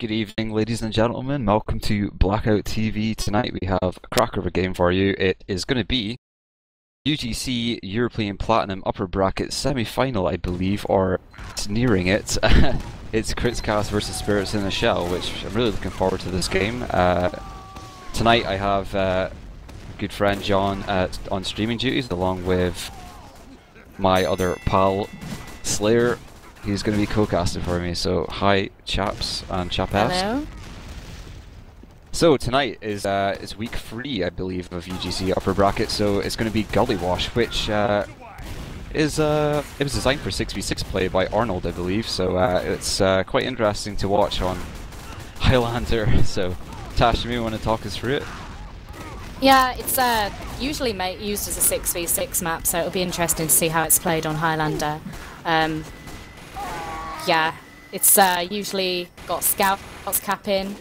Good evening, ladies and gentlemen. Welcome to Blackout TV. Tonight we have a cracker of a game for you. It is going to be UGC European Platinum Upper Bracket semi-final, I believe, or it's nearing it. it's KritzKast versus Spirits in a Shell, which I'm really looking forward to this game. Uh, tonight I have uh, good friend John uh, on streaming duties, along with my other pal Slayer. He's going to be co-casting for me. So hi, chaps and chapettes. Hello. So tonight is uh, is week three, I believe, of UGC upper bracket. So it's going to be Gully Wash, which uh, is uh, it was designed for 6v6 play by Arnold, I believe. So uh, it's uh, quite interesting to watch on Highlander. So Tash, you want to talk us through it? Yeah, it's uh, usually ma- used as a 6v6 map, so it'll be interesting to see how it's played on Highlander. Um, yeah, it's uh, usually got scouts capping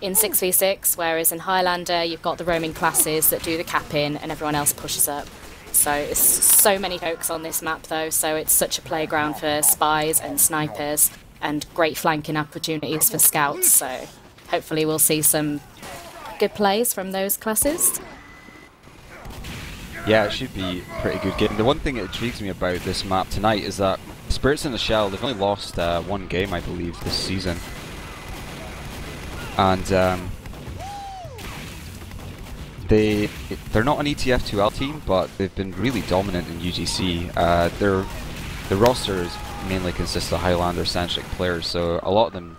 in 6v6, whereas in Highlander you've got the roaming classes that do the capping and everyone else pushes up. So it's so many folks on this map though, so it's such a playground for spies and snipers and great flanking opportunities for scouts. So hopefully we'll see some good plays from those classes. Yeah, it should be a pretty good game. The one thing that intrigues me about this map tonight is that Spirits in the Shell, they've only lost uh, one game, I believe, this season. And um, they, they're not an ETF2L team, but they've been really dominant in UGC. Uh, their, the roster is mainly consists of Highlander-centric players, so a lot of them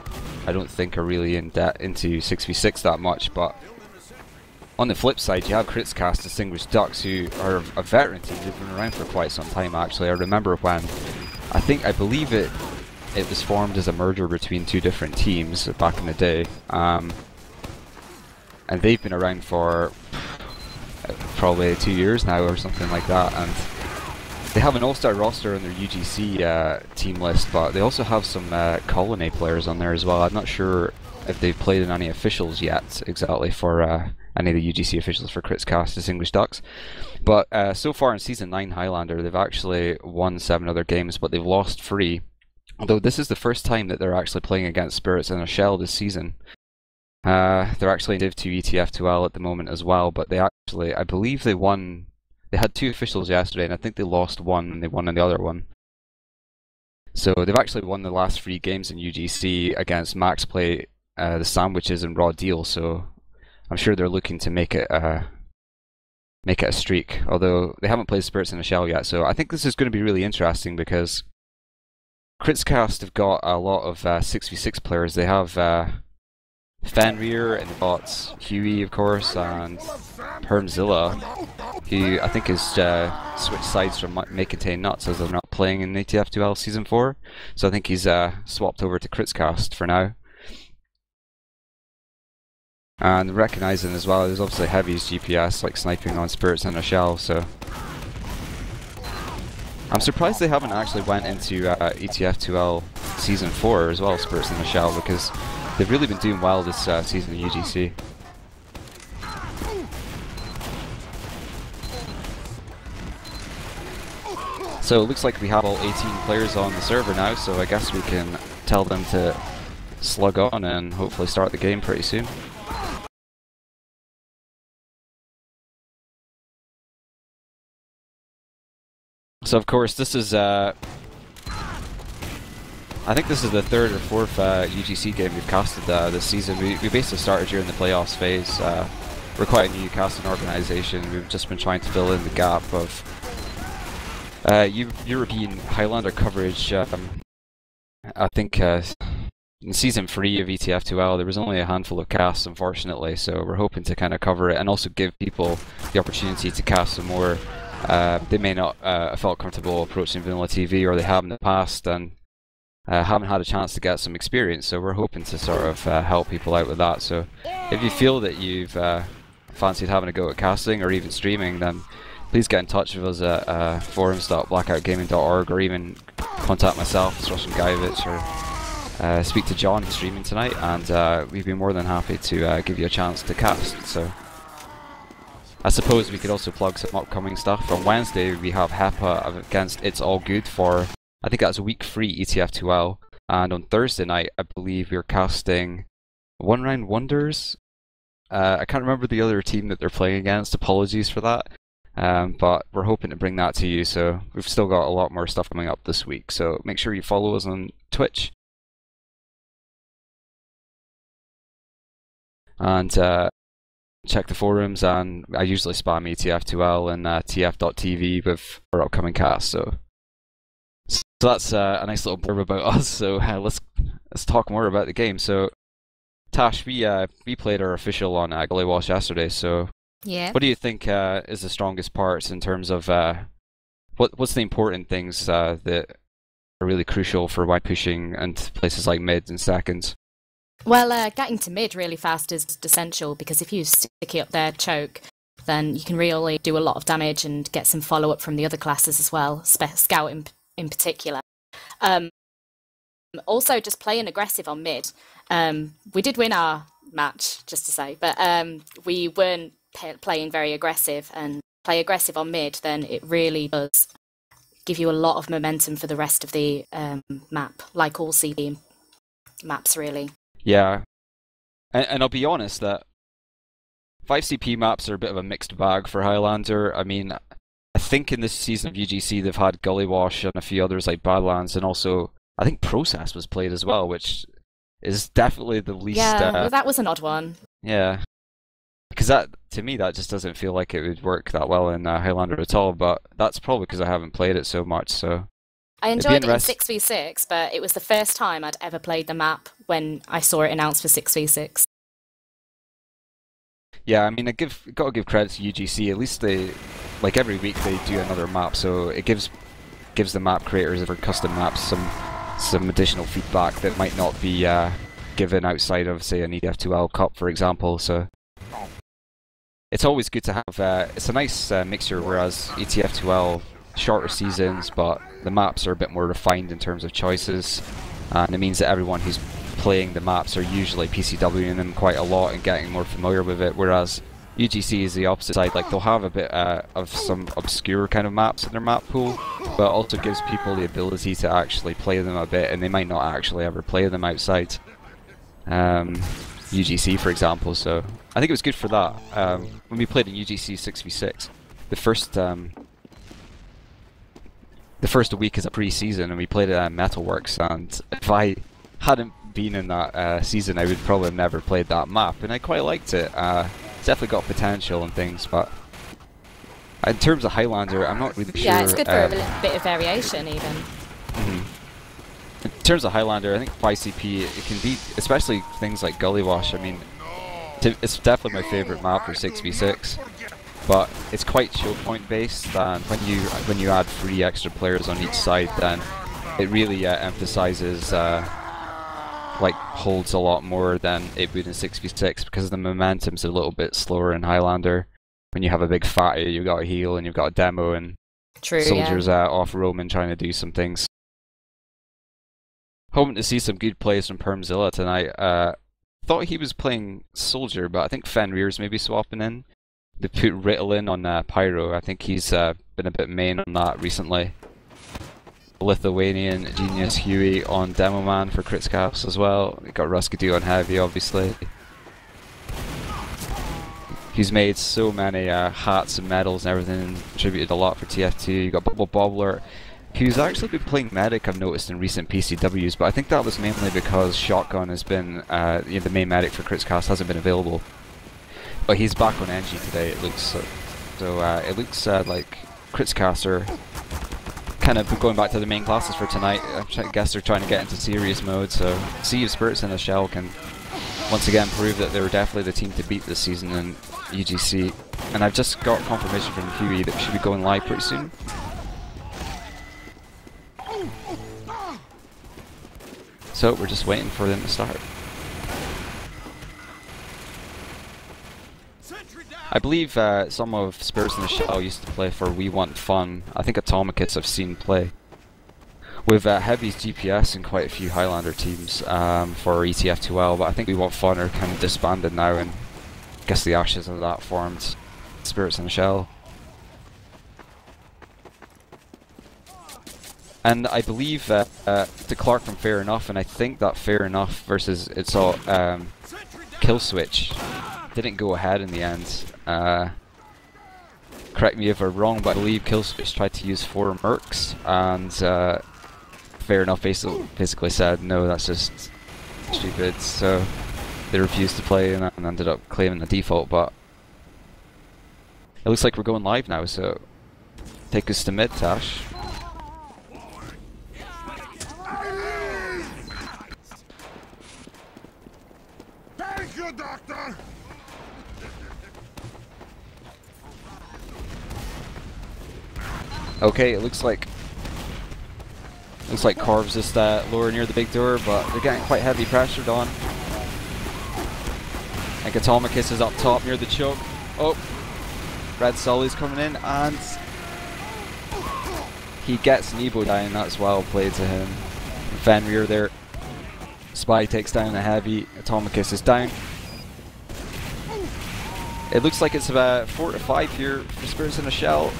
I don't think are really in into 6v6 that much, but on the flip side, you have KritzKast Distinguished Ducks, who are a veteran team. They've been around for quite some time, actually. I remember when, I think, I believe it it was formed as a merger between two different teams back in the day. Um, and they've been around for probably two years now or something like that. And they have an all-star roster on their UGC uh, team list, but they also have some uh, colony players on there as well. I'm not sure if they've played in any officials yet exactly for uh, any of the UGC officials for KritzKast Distinguished Ducks. But uh, so far in Season 9 Highlander, they've actually won seven other games, but they've lost three. Although this is the first time that they're actually playing against Spirits in a Shell this season. Uh, they're actually in Div 2 ETF2L at the moment as well, but they actually, I believe they won, they had two officials yesterday, and I think they lost one and they won in the other one. So they've actually won the last three games in UGC against Max Play, uh, the Sandwiches, and Raw Deal, so I'm sure they're looking to make it a, make it a streak, although they haven't played Spirits in a Shell yet, so I think this is going to be really interesting because KritzKast have got a lot of uh, 6v6 players. They have uh, Fenrir and they've got Huey, of course, and Permzilla, who I think has uh, switched sides from May Contain Nuts as they're not playing in ETF2L Season 4. So I think he's uh, swapped over to KritzKast for now. And recognizing as well, there's obviously Heavy's GPS, like sniping on Spirits in a Shell, so... I'm surprised they haven't actually went into uh, ETF2L Season 4 as well, Spirits in the Shell, because they've really been doing well this uh, season in UGC. So it looks like we have all 18 players on the server now, so I guess we can tell them to slug on and hopefully start the game pretty soon. So of course this is, uh, I think this is the third or fourth uh, UGC game we've casted uh, this season. We, we basically started during the playoffs phase. Uh, we're quite a new casting organisation. We've just been trying to fill in the gap of uh, European Highlander coverage. Um, I think uh, in season three of ETF2L there was only a handful of casts, unfortunately. So we're hoping to kind of cover it and also give people the opportunity to cast some more uh, they may not uh, felt comfortable approaching vanilla TV, or they have in the past, and uh, haven't had a chance to get some experience. So we're hoping to sort of uh, help people out with that. So if you feel that you've uh, fancied having a go at casting or even streaming, then please get in touch with us at uh, forums.blackoutgaming.org, or even contact myself, Sroshan Gajevich, or speak to John who's streaming tonight, and we'd be more than happy to give you a chance to cast. So. I suppose we could also plug some upcoming stuff. On Wednesday we have HEPA against It's All Good for, I think that's week 3 ETF2L. And on Thursday night I believe we're casting one round wonders. Uh, I can't remember the other team that they're playing against. Apologies for that. Um, but we're hoping to bring that to you. So we've still got a lot more stuff coming up this week. So make sure you follow us on Twitch. And uh, check the forums. And I usually spam ETF2L and uh, TF.TV with our upcoming cast. So, so that's uh, a nice little blurb about us. So uh, let's let's talk more about the game. So Tash, we uh, we played our official on uh, Gully Wash yesterday. So Yeah. what do you think uh, is the strongest parts in terms of uh, what what's the important things uh, that are really crucial for wide pushing and places like mids and seconds? Well, uh, getting to mid really fast is essential because if you stick it up there, choke, then you can really do a lot of damage and get some follow up from the other classes as well, Scout in, in particular. Um, also, just playing aggressive on mid. Um, we did win our match, just to say, but um, we weren't playing very aggressive. And play aggressive on mid, then it really does give you a lot of momentum for the rest of the um, map, like all CD maps, really. Yeah, and, and I'll be honest that 5CP maps are a bit of a mixed bag for Highlander. I mean, I think in this season of UGC they've had Gully Wash and a few others like Badlands, and also I think Process was played as well, which is definitely the least. Yeah, uh, well, that was an odd one. Yeah, because that to me that just doesn't feel like it would work that well in uh, Highlander at all. But that's probably because I haven't played it so much. So I enjoyed it in 6v6, but it was the first time I'd ever played the map when I saw it announced for 6v6. yeah, I mean, I give got to give credit to UGC. At least they, like every week, they do another map, so it gives gives the map creators for custom maps some some additional feedback that might not be uh, given outside of say an ETF2L Cup, for example. So it's always good to have. Uh, it's a nice uh, mixture. Whereas ETF2L shorter seasons, but the maps are a bit more refined in terms of choices, and it means that everyone who's playing the maps are usually PCWing them quite a lot and getting more familiar with it. Whereas UGC is the opposite side. Like they'll have a bit uh, of some obscure kind of maps in their map pool, but also gives people the ability to actually play them a bit, and they might not actually ever play them outside. Um, UGC, for example. So I think it was good for that. Um, when we played in UGC 6v6, the first um, the first week is a pre-season, and we played at uh, Metalworks. And if I hadn't been in that uh, season, I would probably have never played that map, and I quite liked it. Uh, it's definitely got potential and things, but in terms of Highlander, I'm not really sure. yeah, it's good for um, a bit- bit of variation, even. Mhm. In terms of Highlander, I think 5CP it can be, especially things like Gully Wash. I mean, it's definitely my favorite map for 6v6, but it's quite choke point based. And when you when you add three extra players on each side, then it really uh, emphasizes uh, like holds a lot more than it would in 6v6 because the momentum's a little bit slower in Highlander. When you have a big fatty, you've got a heal and you've got a demo and True, soldiers uh, off Roman trying to do some things. Hoping to see some good plays from Permzilla tonight. Uh, thought he was playing soldier, but I think Fenrir's maybe swapping in. They put Ritalin on uh, Pyro. I think he's uh, been a bit main on that recently. Lithuanian genius Huey on Demo Man for KritzKast as well. We got Ruskadoo on Heavy, obviously. He's made so many uh, hats and medals and everything, contributed a lot for TF2. You got Bubble Bobbler, who's actually been playing medic. I've noticed in recent PCWs, but I think that was mainly because Shotgun has been uh, you know, the main medic for KritzKast hasn't been available. But he's back on NG today. It looks so. so uh, it looks uh, like KritzKast are kind of going back to the main classes for tonight. I guess they're trying to get into serious mode. So see if Spirits in the Shell can once again prove that they were definitely the team to beat this season in UGC. And I've just got confirmation from Huey that we should be going live pretty soon. So we're just waiting for them to start. I believe uh, some of Spirits in the Shell used to play for We Want Fun. I think Atomicus I've seen play. With uh, Heavy's GPS and quite a few Highlander teams um, for ETF2L, but I think We Want Fun are kind of disbanded now and I guess the ashes of that formed Spirits in the Shell. And I believe uh, uh, to Clark from Fair Enough, and I think that Fair Enough versus it's all um, kill switch didn't go ahead in the end. Uh, correct me if I'm wrong, but I believe Killswitch tried to use four mercs, and uh, fair enough basically, basically said no, that's just stupid. So they refused to play and, and ended up claiming the default. But it looks like we're going live now, so take us to mid, Tash. Okay, it looks like looks like Carves just uh, lower near the big door, but they're getting quite heavy pressured on. And Atomicus is up top near the choke. Oh, Red Sully's coming in, and he gets Nebo down. That's well played to him. Fenrir there. Spy takes down the heavy. Atomicus is down. It looks like it's about four to five here for Spirits in a Shell.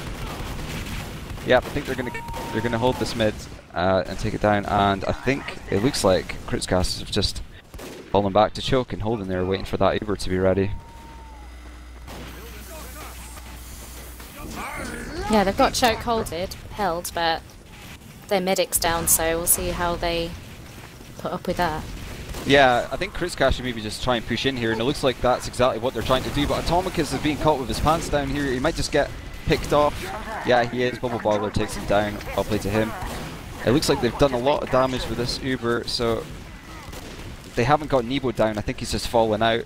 Yep, I think they're gonna they're gonna hold this mid uh, and take it down. And I think it looks like KritzKast have just fallen back to choke and holding there, waiting for that Uber to be ready. Yeah, they've got choke holded, held, but their medic's down, so we'll see how they put up with that. Yeah, I think KritzKast should maybe just try and push in here, and it looks like that's exactly what they're trying to do. But Atomicus is being caught with his pants down here. He might just get picked off. Yeah, he is. Bubble Bobbler takes him down. I'll play to him. It looks like they've done a lot of damage with this Uber, so they haven't got Nebo down. I think he's just fallen out.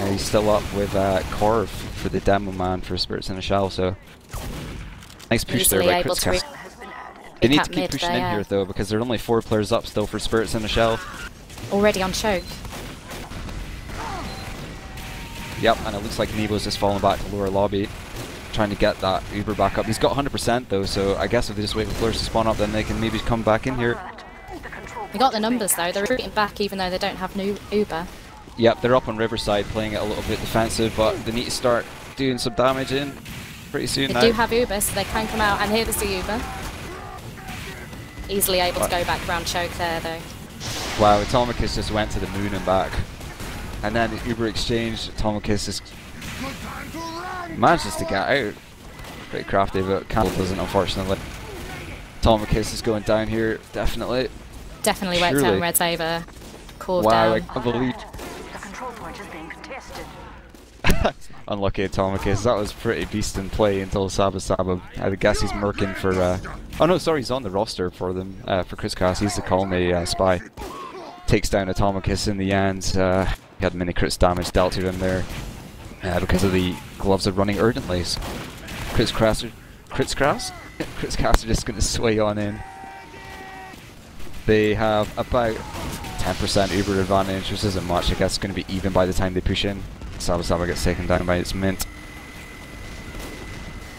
And he's still up with uh, Corv for the demo man for Spirits in a Shell, so nice push Easily there by KritzKast. They need to keep pushing in here though, because there are only four players up still for Spirits in a Shell. Already on choke. Yep, and it looks like Nebo's just falling back to lower lobby, trying to get that Uber back up. He's got 100% though, so I guess if they just wait for players to spawn up, then they can maybe come back in here. They got the numbers though, they're recruiting back even though they don't have new Uber. Yep, they're up on Riverside playing it a little bit defensive, but they need to start doing some damage in pretty soon They now. do have Uber, so they can come out, and here's the Uber. Easily able to go back round choke there though. wow, Atomicus just went to the moon and back. And then the Uber exchange, Atomicus just Good time to run! manages to get out. Pretty crafty, but Campbell doesn't unfortunately. Atomicus is going down here, definitely. Definitely worked Surely. down Red Saber. Called Wow, I down. can't believe The control point is being contested. Unlucky Atomicus. That was pretty beast in play until Saba Saba. I guess he's merking for. Uh, oh no, sorry, he's on the roster for them. Uh, for KritzKast, he's the colony uh, spy. Takes down Atomicus in the end. Uh, he had many crits damage dealt to him there uh, because of the gloves of running urgently. So KritzKast, Chris Crass, KritzKast are just going to sway on in. They have about 10% Uber advantage, which isn't much. I guess it's going to be even by the time they push in. Saba Saba gets taken down by its mint.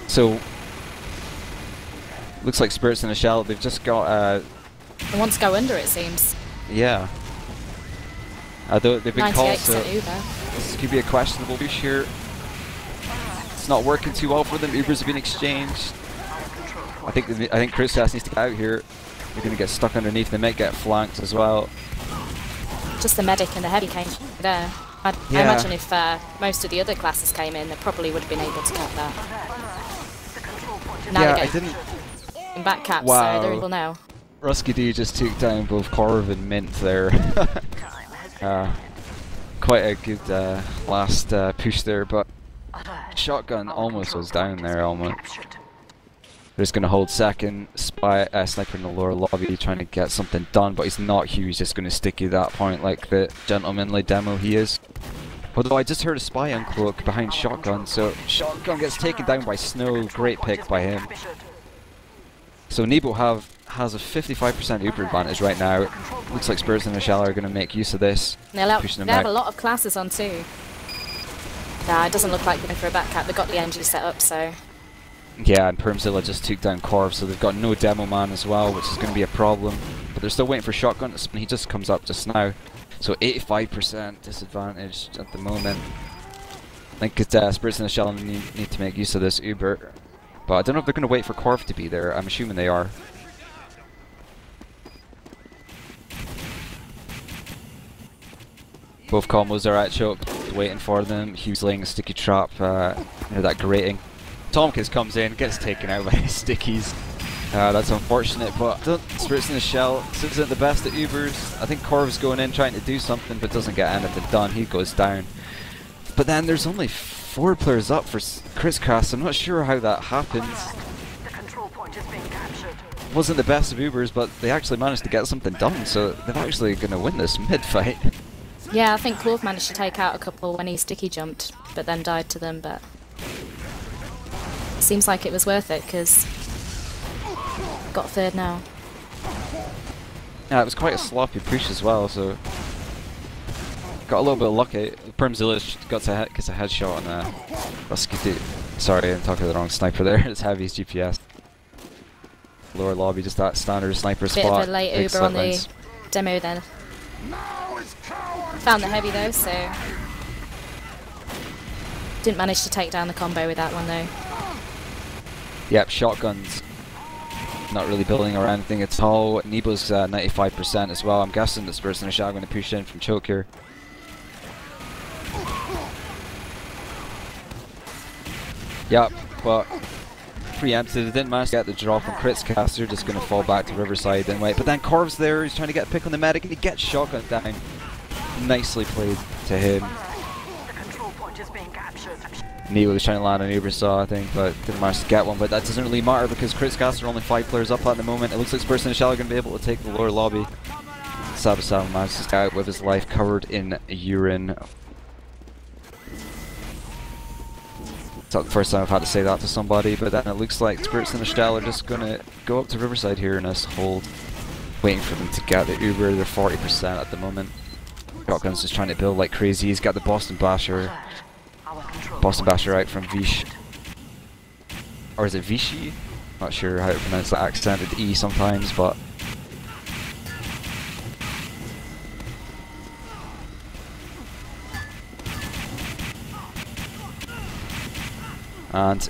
So, looks like Spirits in a Shell. They've just got, uh, They want to go under, it seems. yeah. Although they've been called, 98% so Uber. This could be a questionable push here. It's not working too well for them. Ubers have been exchanged. I think I think Chris has needs to get out here. They're going to get stuck underneath. They might get flanked as well. Just the medic and the heavy came there. I, I imagine if uh, most of the other classes came in, they probably would have been able to cap that. Now yeah, I didn't. back caps, Wow. so they're able now. Rusky D just took down both Corv and Mint there. uh, quite a good uh, last uh, push there, but Shotgun almost was down there almost. They're just going to hold second, spy, uh, sniper in the lower lobby trying to get something done, but he's not Hugh, he's just going to stick you that point like the gentlemanly demo he is. Although I just heard a spy uncloak behind Shotgun, so Shotgun gets taken down by Snow, great pick by him. So Nebo have has a 55% Uber advantage right now. Looks like Spurs and Michelle are going to make use of this. They'll have, they have out. a lot of classes on too. Nah, it doesn't look like they're going for a back cap. They've got the NG set up, so Yeah, and Permzilla just took down Corv, so they've got no demo man as well, which is going to be a problem. But they're still waiting for Shotgun. He just comes up just now. So 85% disadvantage at the moment. I think it's, uh, Spirits and the Shell need, need to make use of this Uber. But I don't know if they're going to wait for Corv to be there. I'm assuming they are. Both combos are at choke, waiting for them. Huey's laying a sticky trap uh, that grating. Tomkins comes in, gets taken out by his stickies. Uh, that's unfortunate, but don't- in the Shell this isn't the best at Ubers. I think Corv's going in trying to do something, but doesn't get anything done. He goes down. But then there's only four players up for KritzKast. I'm not sure how that happens. Wasn't the best of Ubers, but they actually managed to get something done, so they're actually going to win this mid-fight. Yeah, I think Claude managed to take out a couple when he sticky jumped, but then died to them, but... Seems like it was worth it, because... Got third now. Yeah, it was quite a sloppy push as well, so got a little bit of lucky. Permzilla got a he- gets a headshot on uh, Rasputin. Sorry, I'm talking to the wrong sniper there. it's Heavy's GPS. Lower lobby, just that standard sniper Bit spot. of a late Uber on the demo then. Found the heavy though, so... Didn't manage to take down the combo with that one though. Yep, shotguns. Not really building or anything at all. Nebo's uh, 95% as well. I'm guessing this person is going to push in from choke here. Yep, but preempted. It didn't manage to get the drop on Crits Caster, just going to fall back to Riverside and wait. But then Corv's there, he's trying to get a pick on the medic and he gets shotgun down. Nicely played to him. Neo was trying to land an Ubersaw, I think, but didn't manage to get one. But that doesn't really matter because KritzKast are only five players up at the moment. It looks like Spurs and Shell are going to be able to take the lower lobby. Sabasal manages to out with his life covered in urine. It's not the first time I've had to say that to somebody, but then it looks like Spirits and Shell are just going to go up to Riverside here and this hold, waiting for them to get the Uber. They're 40% at the moment. Shotgun's just trying to build like crazy. He's got the Boston Basher. Boston Basher out from Vish. Or is it Vichy? Not sure how to pronounce that accented E sometimes, but and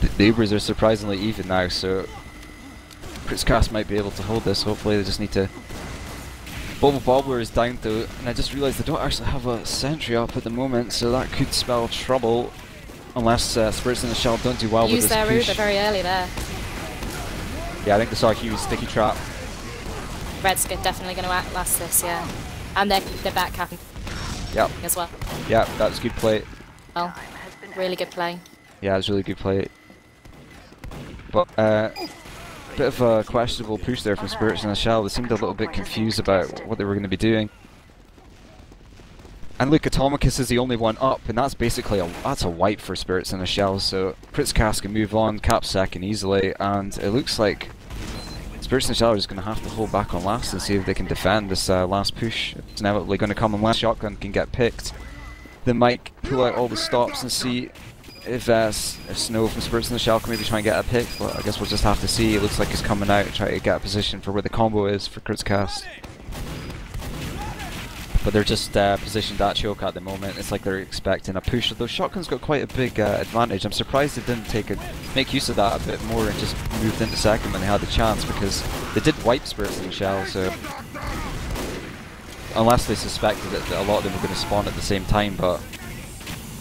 the, the Ubers are surprisingly even now, so KritzKast might be able to hold this. Hopefully, they just need to. Bubble Bobbler is down though, and I just realised they don't actually have a sentry up at the moment, so that could spell trouble. Unless uh, Spirits in the Shell don't do well Use with their this Uber push. very early there. Yeah, I think they saw Huey's sticky trap. Red's definitely going to outlast this, yeah. And they're, they're back capping Yep, as well. yeah, that's good play. Well, Time has been really good play. Yeah, it was really good play. But uh, bit of a questionable push there from Spirits in the Shell. They seemed a little bit confused about what they were going to be doing. And look, Atomicus is the only one up, and that's basically a that's a wipe for Spirits in the Shell. So KritzKast can move on, cap second easily, and it looks like Spirits in the Shell just going to have to hold back on last and see if they can defend this uh, last push. It's inevitably going to come unless Shotgun can get picked. They might pull out all the stops and see if, uh, if Snow from Spirits in the Shell can maybe try and get a pick, but I guess we'll just have to see. It looks like he's coming out trying to get a position for where the combo is for KritzKast. But they're just uh, positioned at choke at the moment. It's like they're expecting a push. Although Shotgun's got quite a big uh, advantage. I'm surprised they didn't take a, make use of that a bit more and just moved into second when they had the chance because they did wipe Spirits in the Shell. So unless they suspected that a lot of them were going to spawn at the same time, but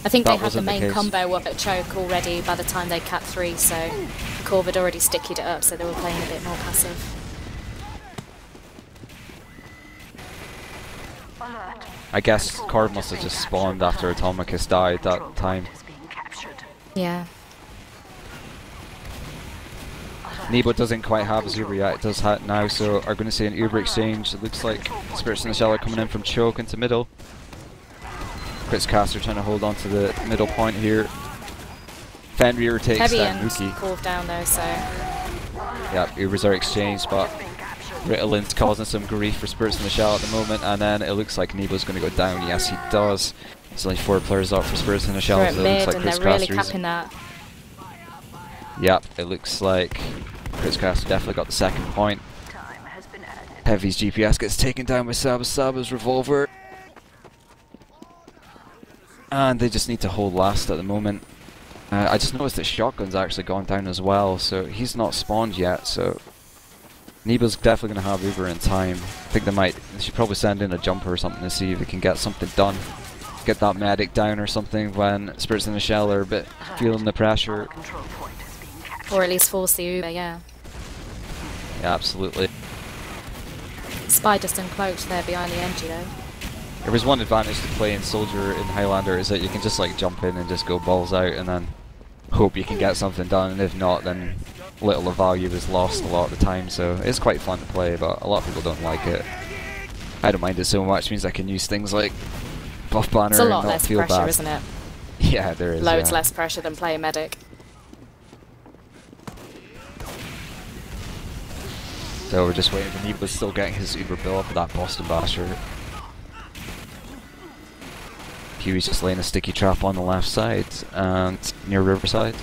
I think That they had the wasn't the main combo up at choke already by the time they capped three, so Corv had already stickied it up, so they were playing a bit more passive. I guess Corv must have just spawned after Atomicus died that time. point is being captured. Yeah. Nebo doesn't quite have his Uber yet, it does have now, so are going to see an Uber exchange. It looks like Spirits in the Shell are coming in from choke into middle. Kritzcaster trying to hold on to the middle point here. Fenrir takes Heavy down and Mookie. Corv down though, so Yeah, Ubers are exchanged, but Being. Ritalin's causing some grief for Spirits in the Shell at the moment, and then it looks like Nebo's going to go down. Yes, he does. There's only four players up for Spirits in the Shell, they're at so it looks like and they're really Kritzcaster's that. Yep, it looks like Kritzcaster definitely got the second point. Time has been added. Heavy's GPS gets taken down by Saba Saba's revolver. And they just need to hold last at the moment. Uh, I just noticed that Shotgun's actually gone down as well, so he's not spawned yet, so Nebo's definitely going to have Uber in time. I think they might. They should probably send in a jumper or something to see if they can get something done. Get that medic down or something when Spirits in the Shell are a bit feeling the pressure. control point is being captured. Or at least force the Uber, yeah. Yeah, absolutely. Spider's uncloaked there behind the NG though. There was one advantage to playing Soldier in Highlander is that you can just like jump in and just go balls out and then hope you can get something done and if not then little of value is lost a lot of the time so it's quite fun to play but a lot of people don't like it. I don't mind it so much, means I can use things like buff banner It's a lot and not less feel pressure, bad. isn't it? Yeah, there is. Loads yeah. less pressure than playing medic. So we're just waiting for Neebus still getting his Uber bill up with that Boston Basher. Huey's just laying a sticky trap on the left side and near Riverside.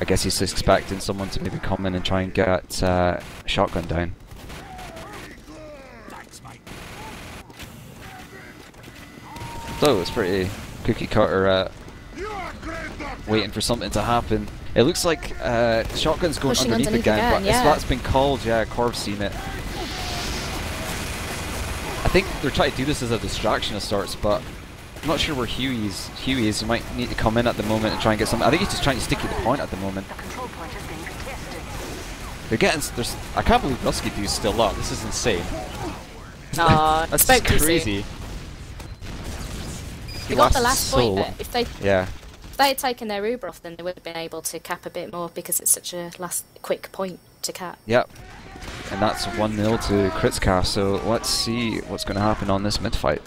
I guess he's expecting someone to maybe come in and try and get uh, shotgun down. So it's pretty cookie cutter uh, You are great, Doctor. waiting for something to happen. It looks like uh, shotgun's going Pushing underneath, underneath again, again, but yeah. that's been called. Yeah, Corv's seen it. I think they're trying to do this as a distraction of sorts, but I'm not sure where Huey's Huey is. He might need to come in at the moment and try and get some. I think he's just trying to stick to the point at the moment. The control point is being contested. They're getting. There's. I can't believe Rusky Dude's still up. This is insane. Aw, That's spoke too soon. crazy. They got the last so point, lo- if they Yeah. if they had taken their Uber off, then they would have been able to cap a bit more because it's such a last quick point to cap. Yep. And that's 1 0 to KritzKast, so let's see what's going to happen on this mid fight.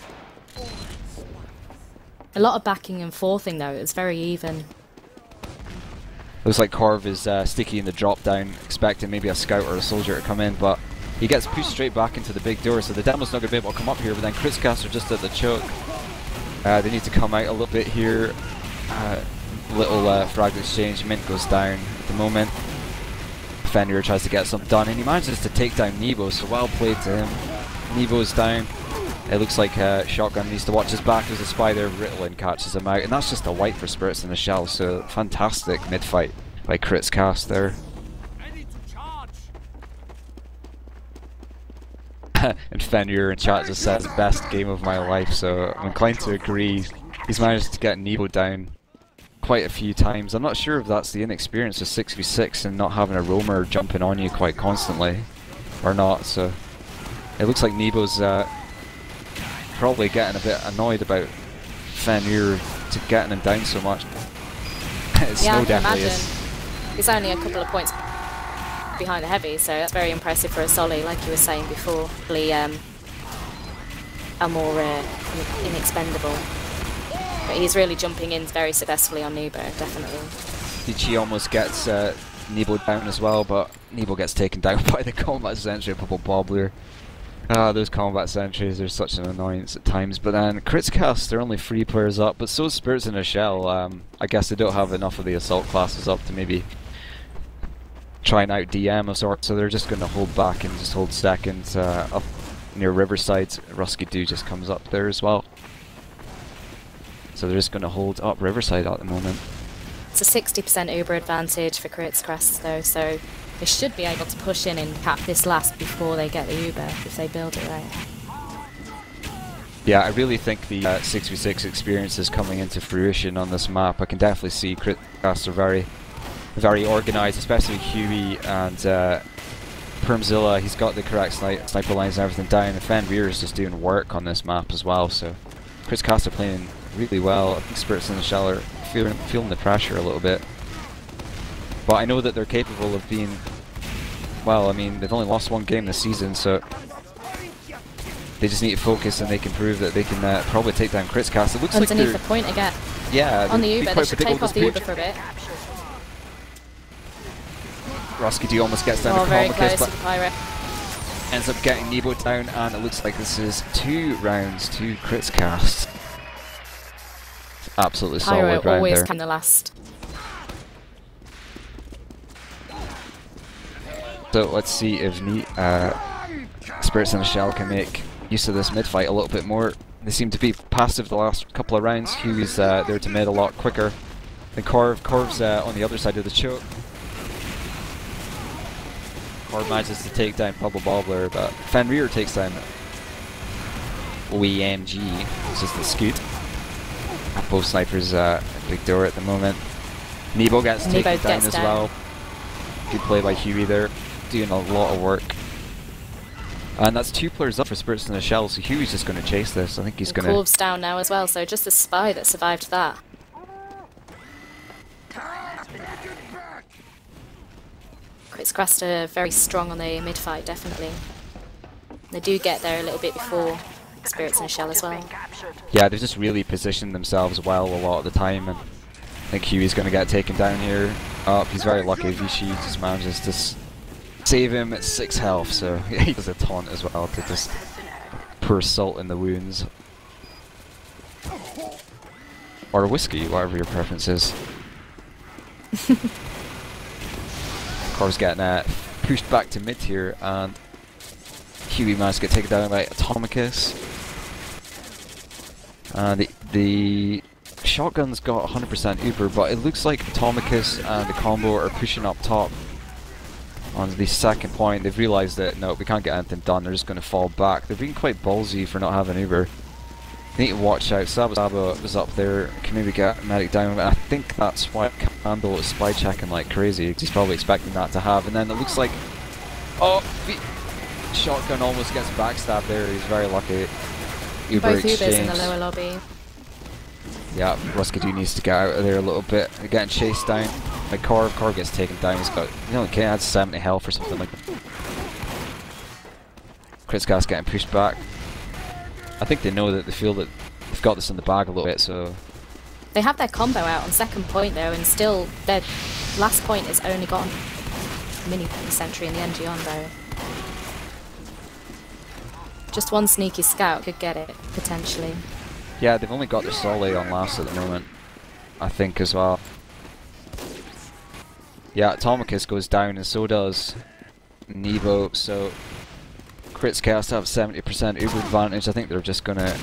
A lot of backing and forthing though. It was very even. Looks like Corv is uh, sticky in the drop down, expecting maybe a scout or a soldier to come in, but he gets pushed straight back into the big door, so the demo's not going to be able to come up here, but then KritzKast just at the choke. Uh, they need to come out a little bit here. Uh, little uh, frag exchange, Mint goes down at the moment. Fenrir tries to get something done, and he manages to take down Nebo, so well played to him. Nebo's down. It looks like uh, Shotgun needs to watch his back as the spider Ritalin catches him out, and that's just a white for Spirits in the Shell, so fantastic mid fight by KritzKast there. And Fenrir in chat just says best game of my life, so I'm inclined to agree. He's managed to get Nebo down quite a few times. I'm not sure if that's the inexperience of 6v6 and not having a roamer jumping on you quite constantly or not, so it looks like Nebo's uh, probably getting a bit annoyed about Fenrir to getting him down so much. Snow yeah, I can imagine. is. He's only a couple of points behind the heavy, so that's very impressive for a Solly, like you were saying before. Probably um, a more uh, in- inexpendable. But he's really jumping in very successfully on Nebo, definitely. Dichi almost gets uh, Nebo down as well, but Nebo gets taken down by the combat sentry, Bubble Bobbler. Ah, those combat sentries are such an annoyance at times. But then KritzKast, they're only three players up, but so Spirits in a Shell. Um, I guess they don't have enough of the assault classes up to maybe try and out DM of sorts, so they're just going to hold back and just hold second uh, up near Riverside. Rusky Doo just comes up there as well. So they're just going to hold up Riverside at the moment. It's a 60% Uber advantage for Crits though, so they should be able to push in and cap this last before they get the Uber, if they build it right. Yeah, I really think the uh, 6v6 experience is coming into fruition on this map. I can definitely see KritzKast are very, very organised, especially Huey and uh, Permzilla. He's got the correct sni- sniper lines and everything down. And Fenrir is just doing work on this map as well. So KritzKast are playing really well. Spirits in the Shell are feeling, feeling the pressure a little bit. But I know that they're capable of being, well, I mean, they've only lost one game this season, so they just need to focus and they can prove that they can uh, probably take down KritzKast. It looks like Underneath they're, the point again. yeah, On the Uber, they should take off the Uber for a bit. Roskity almost gets down Oh, to very close to but ends up getting Nebo down, and it looks like this is two rounds to cast. Absolutely Pyro solid round always there. come the last. So let's see if Ne- uh, Spirits in the Shell can make use of this mid fight a little bit more. They seem to be passive the last couple of rounds. Huey's uh, there to mid a lot quicker than Corv. Corv's uh, on the other side of the choke. Or manages to take down Bubble Bobbler, but Fenrir takes down OEMG, which is the scoot. Both snipers uh, big door at the moment. Nebo gets Nebo taken down gets as well. Good play by Huey there, doing a lot of work. And that's two players up for Spirits in the Shell, so Huey's just going to chase this. I think he's going to... Corv's down now as well, so just a spy that survived that. KritzKast are very strong on the mid fight, definitely. They do get there a little bit before Spirits in a Shell as well. Yeah, they've just really positioned themselves well a lot of the time, and I think Huey's going to get taken down here. Up, he's very lucky. Vichy just manages to save him at six health, so he does a taunt as well to just pour salt in the wounds. Or whiskey, whatever your preference is. Corv's getting uh, pushed back to mid here, and Huey managed to get taken down by Atomicus. Uh, the the shotgun's got 100% Uber, but it looks like Atomicus and the combo are pushing up top on the second point. They've realised that no, we can't get anything done. They're just going to fall back. They've been quite ballsy for not having Uber. They need to watch out. Sabo Saba was up there. Can maybe get medic down. And I think that's why Candle is spy checking like crazy. He's probably expecting that to have. And then it looks like oh, shotgun almost gets backstabbed there. He's very lucky. Uber Both Ubers in the lower lobby. Yeah, Ruskadu needs to get out of there a little bit. They're getting chased down by Corv. Corv gets taken down. He's got, you know, K adds 70 health or something like that. KritzKast getting pushed back. I think they know that they feel that they've got this in the bag a little bit, so They have their combo out on second point though, and still their last point is only got mini sentry and the NG on though. Just one sneaky scout could get it potentially. Yeah, they've only got their Solly on last at the moment, I think as well. Yeah, Atomicus goes down and so does Nebo, so KritzKast have 70% Uber advantage. I think they're just gonna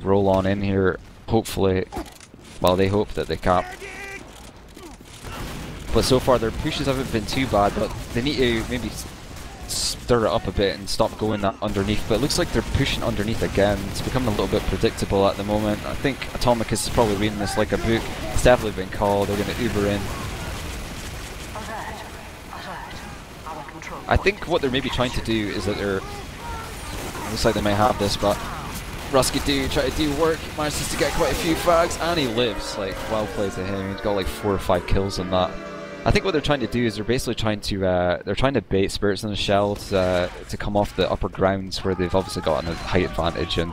roll on in here, hopefully. Well, they hope that they cap. But so far their pushes haven't been too bad, but they need to maybe stir it up a bit and stop going that underneath. But it looks like they're pushing underneath again. It's becoming a little bit predictable at the moment. I think Atomicus is probably reading this like a book. It's definitely been called. They're going to Uber in. I think what they're maybe trying to do is that they're. Looks like they may have this, but Rusky do try to do work. Manages to get quite a few frags, and he lives. Like well played to him. He's got like four or five kills on that. I think what they're trying to do is they're basically trying to uh, they're trying to bait spirits in the shell to, uh, to come off the upper grounds where they've obviously gotten a height advantage and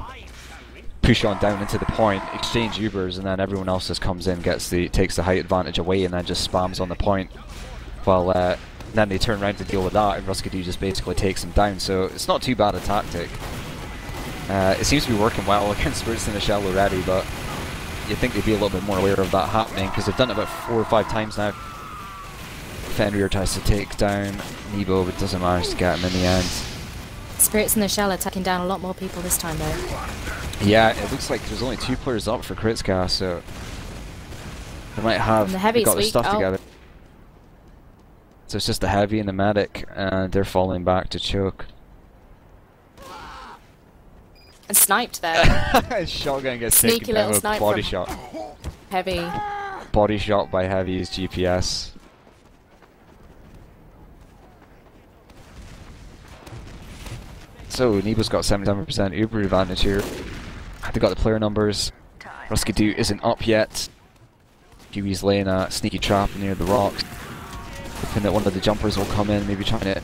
push on down into the point, exchange Ubers, and then everyone else just comes in, gets the takes the height advantage away, and then just spams on the point. While uh, then they turn around to deal with that, and Ruskadu just basically takes them down. So it's not too bad a tactic. Uh, it seems to be working well against Spirits in the Shell already, but you'd think they'd be a little bit more aware of that happening because they've done it about four or five times now. Fenrir tries to take down Nebo, but doesn't manage to get him in the end. Spirits in the Shell are taking down a lot more people this time though. Yeah, it looks like there's only two players up for KritzKast, so they might have the got their weak. stuff Oh. together. So it's just the heavy and the medic, and they're falling back to choke. And sniped there. Shotgun gets Sneaky taken down little with body shot. Heavy. Body shot by Heavy's GPS. So Nebo's got 77% Uber advantage here. They got the player numbers. Rusky Do isn't up yet. Huey's laying a sneaky trap near the rocks. Hoping that one of the jumpers will come in, maybe trying to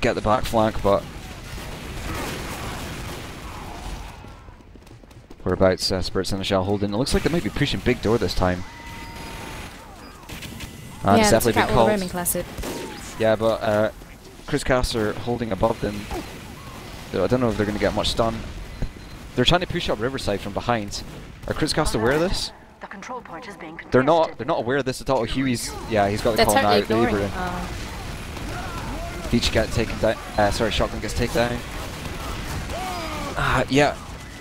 get the back flank, but whereabouts uh, Spirits in the Shell holding. It looks like they might be pushing big door this time. And yeah, it's definitely been called. the roaming classes. Yeah, but uh, Chris Caster holding above them. So I don't know if they're going to get much done. They're trying to push up Riverside from behind. Are Chris aware of this? The control point is being contested. They're not. They're not aware of this at all. Huey's. Yeah, he's got the They're call totally now. They're ignoring. Ubering. Oh. Beach get taken down. Uh, sorry, Shotgun gets taken down. Uh, yeah,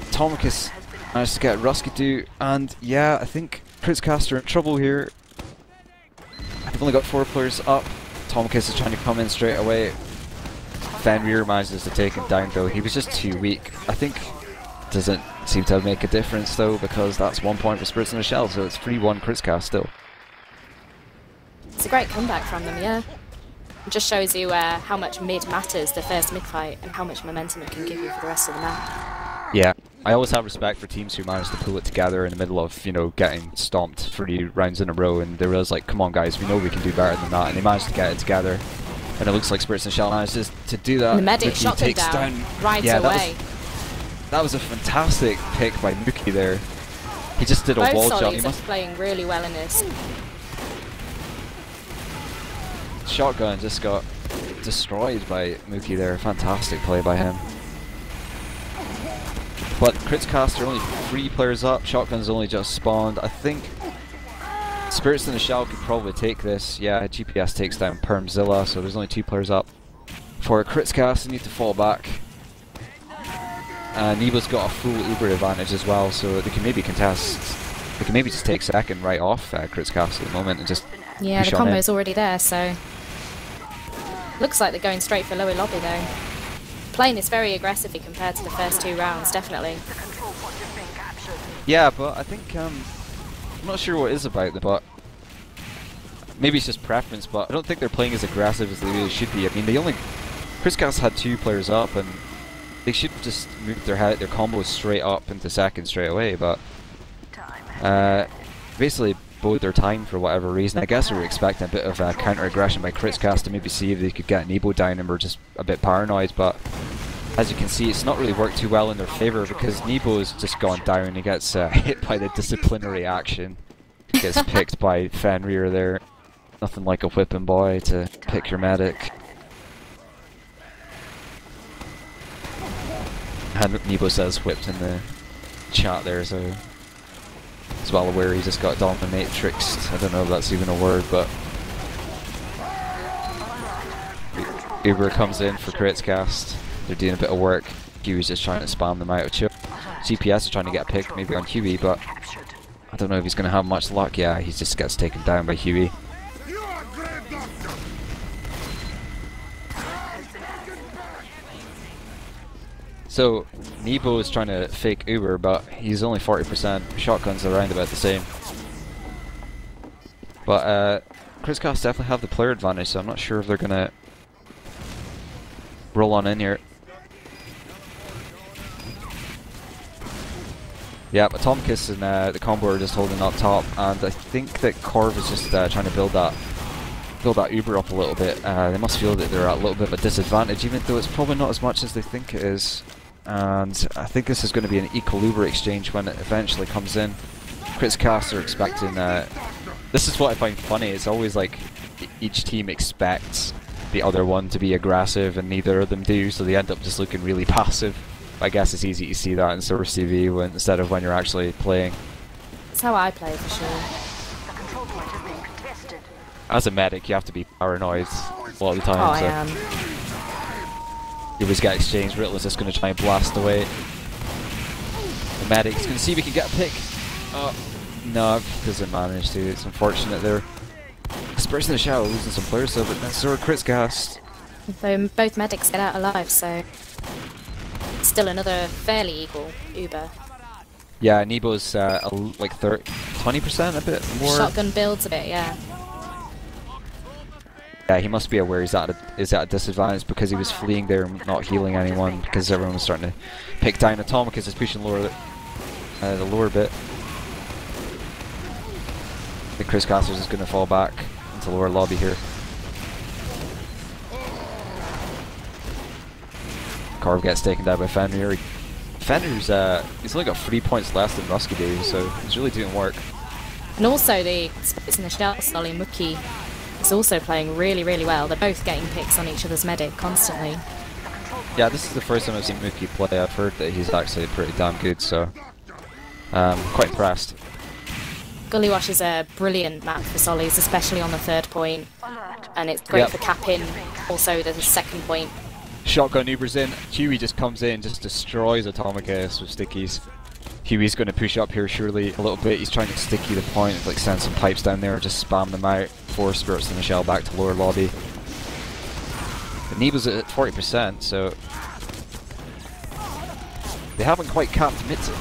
Atomicus managed to get Ruskadu, and yeah, I think Kritzcaster in trouble here. They've only got four players up. Atomicus is trying to come in straight away. Fenrir manages to take him down though. He was just too weak. I think doesn't seem to make a difference though because that's one point for Spirits in the Shell, so it's 3-1 KritzKast still. It's a great comeback from them, yeah. It just shows you uh, how much mid matters, the first mid fight, and how much momentum it can give you for the rest of the map. Yeah, I always have respect for teams who manage to pull it together in the middle of, you know, getting stomped three rounds in a row and they realize like, come on guys, we know we can do better than that, and they manage to get it together. And it looks like Spirits and Shell manages to do that. And the medic Mickey shot him takes down, right yeah, that away. was, that was a fantastic pick by Mookie there. He just did a Both wall jump. He are playing really well in this. shotgun just got destroyed by Mookie there. Fantastic play by him. But KritzKast are only three players up. Shotgun's only just spawned. I think Spirits in the Shell could probably take this. Yeah, GPS takes down Permzilla, so there's only two players up. For KritzKast, they need to fall back. Uh, Nebo's got a full Uber advantage as well, so they can maybe contest. They can maybe just take second right off uh, KritzKast at the moment and just Yeah, the on in. combo's already there, so... Looks like they're going straight for lower lobby, though. Playing this very aggressively compared to the first two rounds, definitely. The control point is being captured. Yeah, but I think um, I'm not sure what it is about them, but maybe it's just preference. But I don't think they're playing as aggressive as they really should be. I mean, they only Chris had two players up, and they should just move their head, their combos straight up into second straight away. But uh, basically bode their time for whatever reason. I guess we were expecting a bit of uh, counter aggression by KritzKast to maybe see if they could get Nebo down and were just a bit paranoid. But as you can see, it's not really worked too well in their favour because Nebo's just gone down. He gets uh, hit by the disciplinary action. Gets picked by Fenrir there. Nothing like a whipping boy to pick your medic. And Nebo says whipped in the chat there, so he's well aware he just got dominatrixed. I don't know if that's even a word, but Uber comes in for KritzKast. They're doing a bit of work. Huey's just trying to spam them out of chill. GPS is trying to get a pick, maybe on Huey, but I don't know if he's going to have much luck. Yeah, he just gets taken down by Huey. So, Nebo is trying to fake Uber, but he's only 40%. Shotgun's are around about the same. But, uh, KritzKast definitely have the player advantage, so I'm not sure if they're going to roll on in here. Yeah, but Tomkis and uh, the combo are just holding up top, and I think that Corv is just uh, trying to build that build that Uber up a little bit. Uh, they must feel that they're at a little bit of a disadvantage, even though it's probably not as much as they think it is. And I think this is going to be an equal Uber exchange when it eventually comes in. KritzKast are expecting. Uh, this is what I find funny. It's always like each team expects the other one to be aggressive, and neither of them do, so they end up just looking really passive. I guess it's easy to see that in Source TV when, instead of when you're actually playing. That's how I play, for sure. The control point is being contested. As a medic, you have to be paranoid a lot of the time. Oh, I so am. You always get exchanged. Riddler's just going to try and blast away. The medic's going to see if he can get a pick. Oh, no, doesn't manage to. It's unfortunate there. Spurs in the shadow losing some players, so but that's of Crit's. Though both medics get out alive, so... Still another fairly equal Uber. Yeah, Nebo's uh, like 30, 20%, a bit more. Shotgun builds a bit, yeah. Yeah, he must be aware he's at a, is at a disadvantage because he was fleeing there and not healing anyone because everyone was starting to pick down Atomicus is pushing lower uh, the lower bit. I think Chris Casters is going to fall back into lower lobby here. Corv gets taken down by Fenrir. Fenrir's uh, he's only got three points less than Rusky Dave, so he's really doing work. And also the Spirits in the Shell, Solly Mookie is also playing really, really well. They're both getting picks on each other's medic constantly. Yeah, this is the first time I've seen Mookie play. I've heard that he's actually pretty damn good, so um, quite impressed. Gullywash is a brilliant map for Sollies, especially on the third point, and it's great Yep. for capping. Also, there's a second point. Shotgun Uber's in. Huey just comes in, just destroys Atomicus with stickies. Huey's going to push up here surely a little bit. He's trying to sticky the point, like send some pipes down there, just spam them out. Four spirits in the shell back to lower lobby. Knee was at 40%, so they haven't quite capped Mitsu.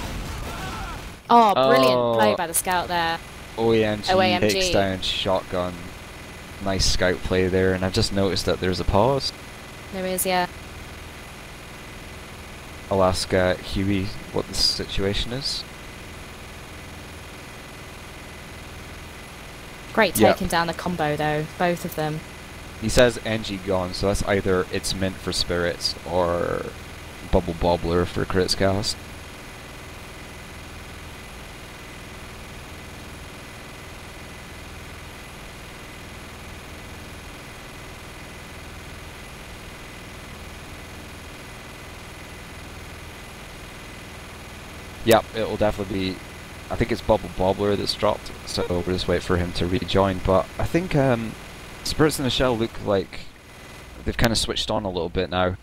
Oh, brilliant Oh. play by the scout there. OAMG, OAMG. takes down shotgun. Nice scout play there, and I've just noticed that there's a pause. There is, yeah. I'll ask uh, Huey what the situation is. Great Yeah. taking down the combo though, both of them. He says NG gone, so that's either it's meant for spirits or bubble bobbler for KritzKast. Yep, it will definitely be. I think it's Bubble Bobbler that's dropped, so we'll just wait for him to rejoin. But I think um, Spirits in the Shell look like they've kind of switched on a little bit now.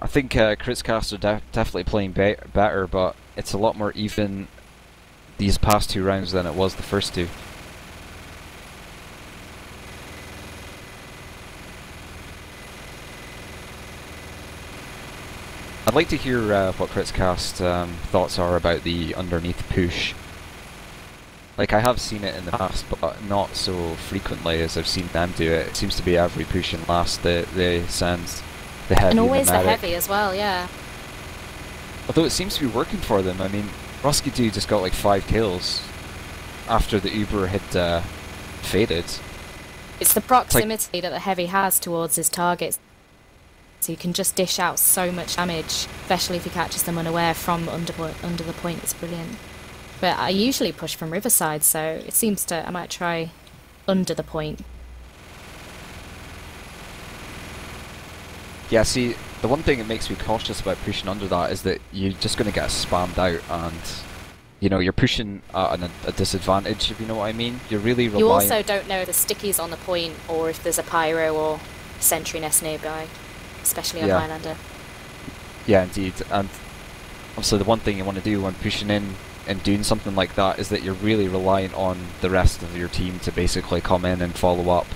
I think uh, KritzKast are def definitely playing be better, but it's a lot more even these past two rounds than it was the first two. I'd like to hear uh, what KritzKast um, thoughts are about the underneath push. Like I have seen it in the past, but not so frequently as I've seen them do it. It seems to be every push and last they they send the heavy and always the medic. heavy as well, yeah. Although it seems to be working for them. I mean, Roskidoo just got like five kills after the Uber had uh, faded. It's the proximity that the heavy has towards his targets. So you can just dish out so much damage, especially if he catches them unaware from under under the point. It's brilliant. But I usually push from Riverside, so it seems to I might try under the point. Yeah, see, the one thing that makes me cautious about pushing under that is that you're just going to get spammed out and, you know, you're pushing at an, a disadvantage, if you know what I mean. You're really relying... You also don't know if the sticky's on the point or if there's a pyro or sentry nest nearby, especially on Yeah. Highlander. Yeah, indeed. And obviously the one thing you want to do when pushing in and doing something like that is that you're really relying on the rest of your team to basically come in and follow up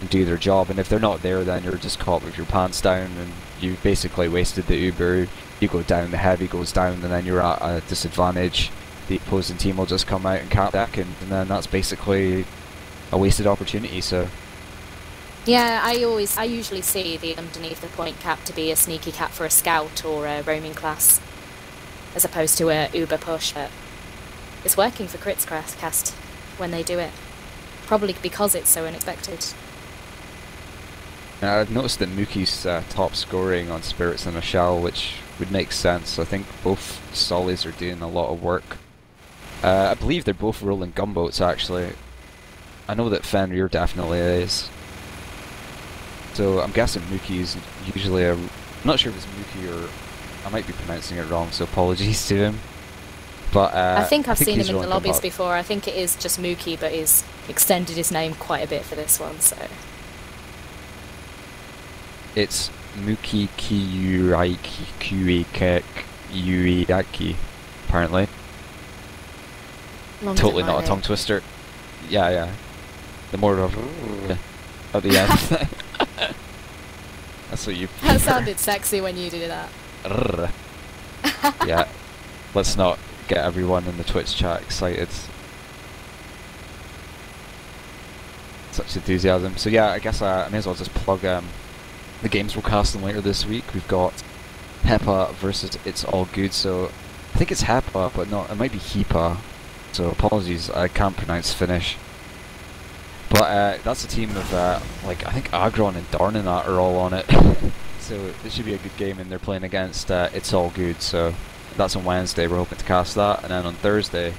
and do their job. And if they're not there, then you're just caught with your pants down and you basically wasted the Uber. You go down, the heavy goes down, and then you're at a disadvantage. The opposing team will just come out and cap deck, and, and then that's basically a wasted opportunity. So Yeah, I always, I usually see the underneath the point cap to be a sneaky cap for a scout or a roaming class, as opposed to a Uber push. But it's working for KritzKast when they do it, probably because it's so unexpected. Now, I've noticed that Mookie's uh, top scoring on Spirits and a Shell, which would make sense. I think both Solis are doing a lot of work. Uh, I believe they're both rolling gunboats, actually. I know that Fenrir definitely is. So I'm guessing Mookie is usually a... I'm not sure if it's Mookie or... I might be pronouncing it wrong, so apologies to him. But uh, I think I've seen him in the lobbies gunboat. before. I think it is just Mookie, but he's extended his name quite a bit for this one. So It's Muki Kiyuraiki Kuikek Yuiaki, apparently. long Totally not a tongue twister. Yeah, yeah. The more of at the end. That's what you. That sounded sexy when you did that. yeah. Let's not get everyone in the Twitch chat excited. Such enthusiasm. So yeah, I guess uh, I may as well just plug um, the games we're casting later this week. We've got HEPA versus It's All Good. So I think it's HEPA, but no, it might be HEPA. So apologies, I can't pronounce Finnish. But uh, that's a team of uh, like I think Agron and Darnanat are all on it. so it should be a good game, and they're playing against uh, It's All Good. So that's on Wednesday. We're hoping to cast that, and then on Thursday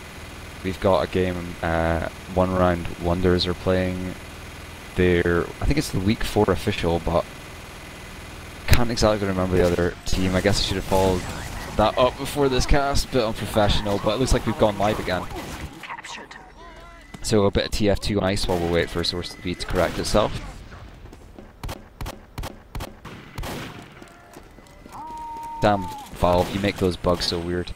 we've got a game. Uh, one round wonders are playing. Their I think it's the week four official, but can't exactly remember the other team. I guess I should have followed that up before this cast. Bit unprofessional, but it looks like we've gone live again. Captured. So a bit of TF2 on ice while we wait for source to be to correct itself. Damn, Valve, you make those bugs so weird.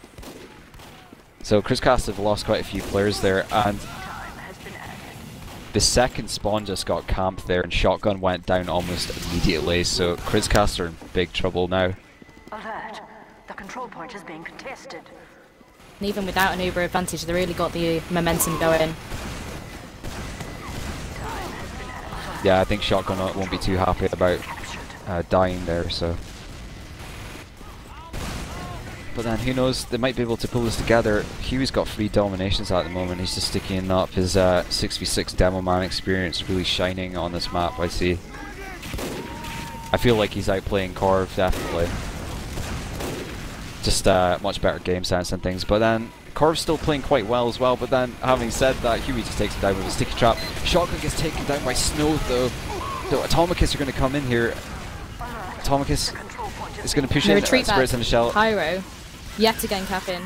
So KritzKast have lost quite a few players there, and Time has been added. the second spawn just got camped there and shotgun went down almost immediately, so KritzKast are in big trouble now. Alert. The control point is being contested. And even without an Uber advantage, they really got the momentum going. Yeah, I think shotgun won't be too happy about uh, dying there, so. But then who knows, they might be able to pull this together. Huey's got three dominations at the moment, he's just sticking up his uh, 6v6 demo man experience really shining on this map, I see. I feel like he's outplaying Corv, definitely. Just uh, much better game sense and things, but then Corv's still playing quite well as well, but then having said that, Huey just takes him down with a sticky trap. Shotgun gets taken down by Snow though. So Atomicus are going to come in here. Atomicus is going to push in. retreat Uh, Spirits back. in the shell. Pyro, yet again capping.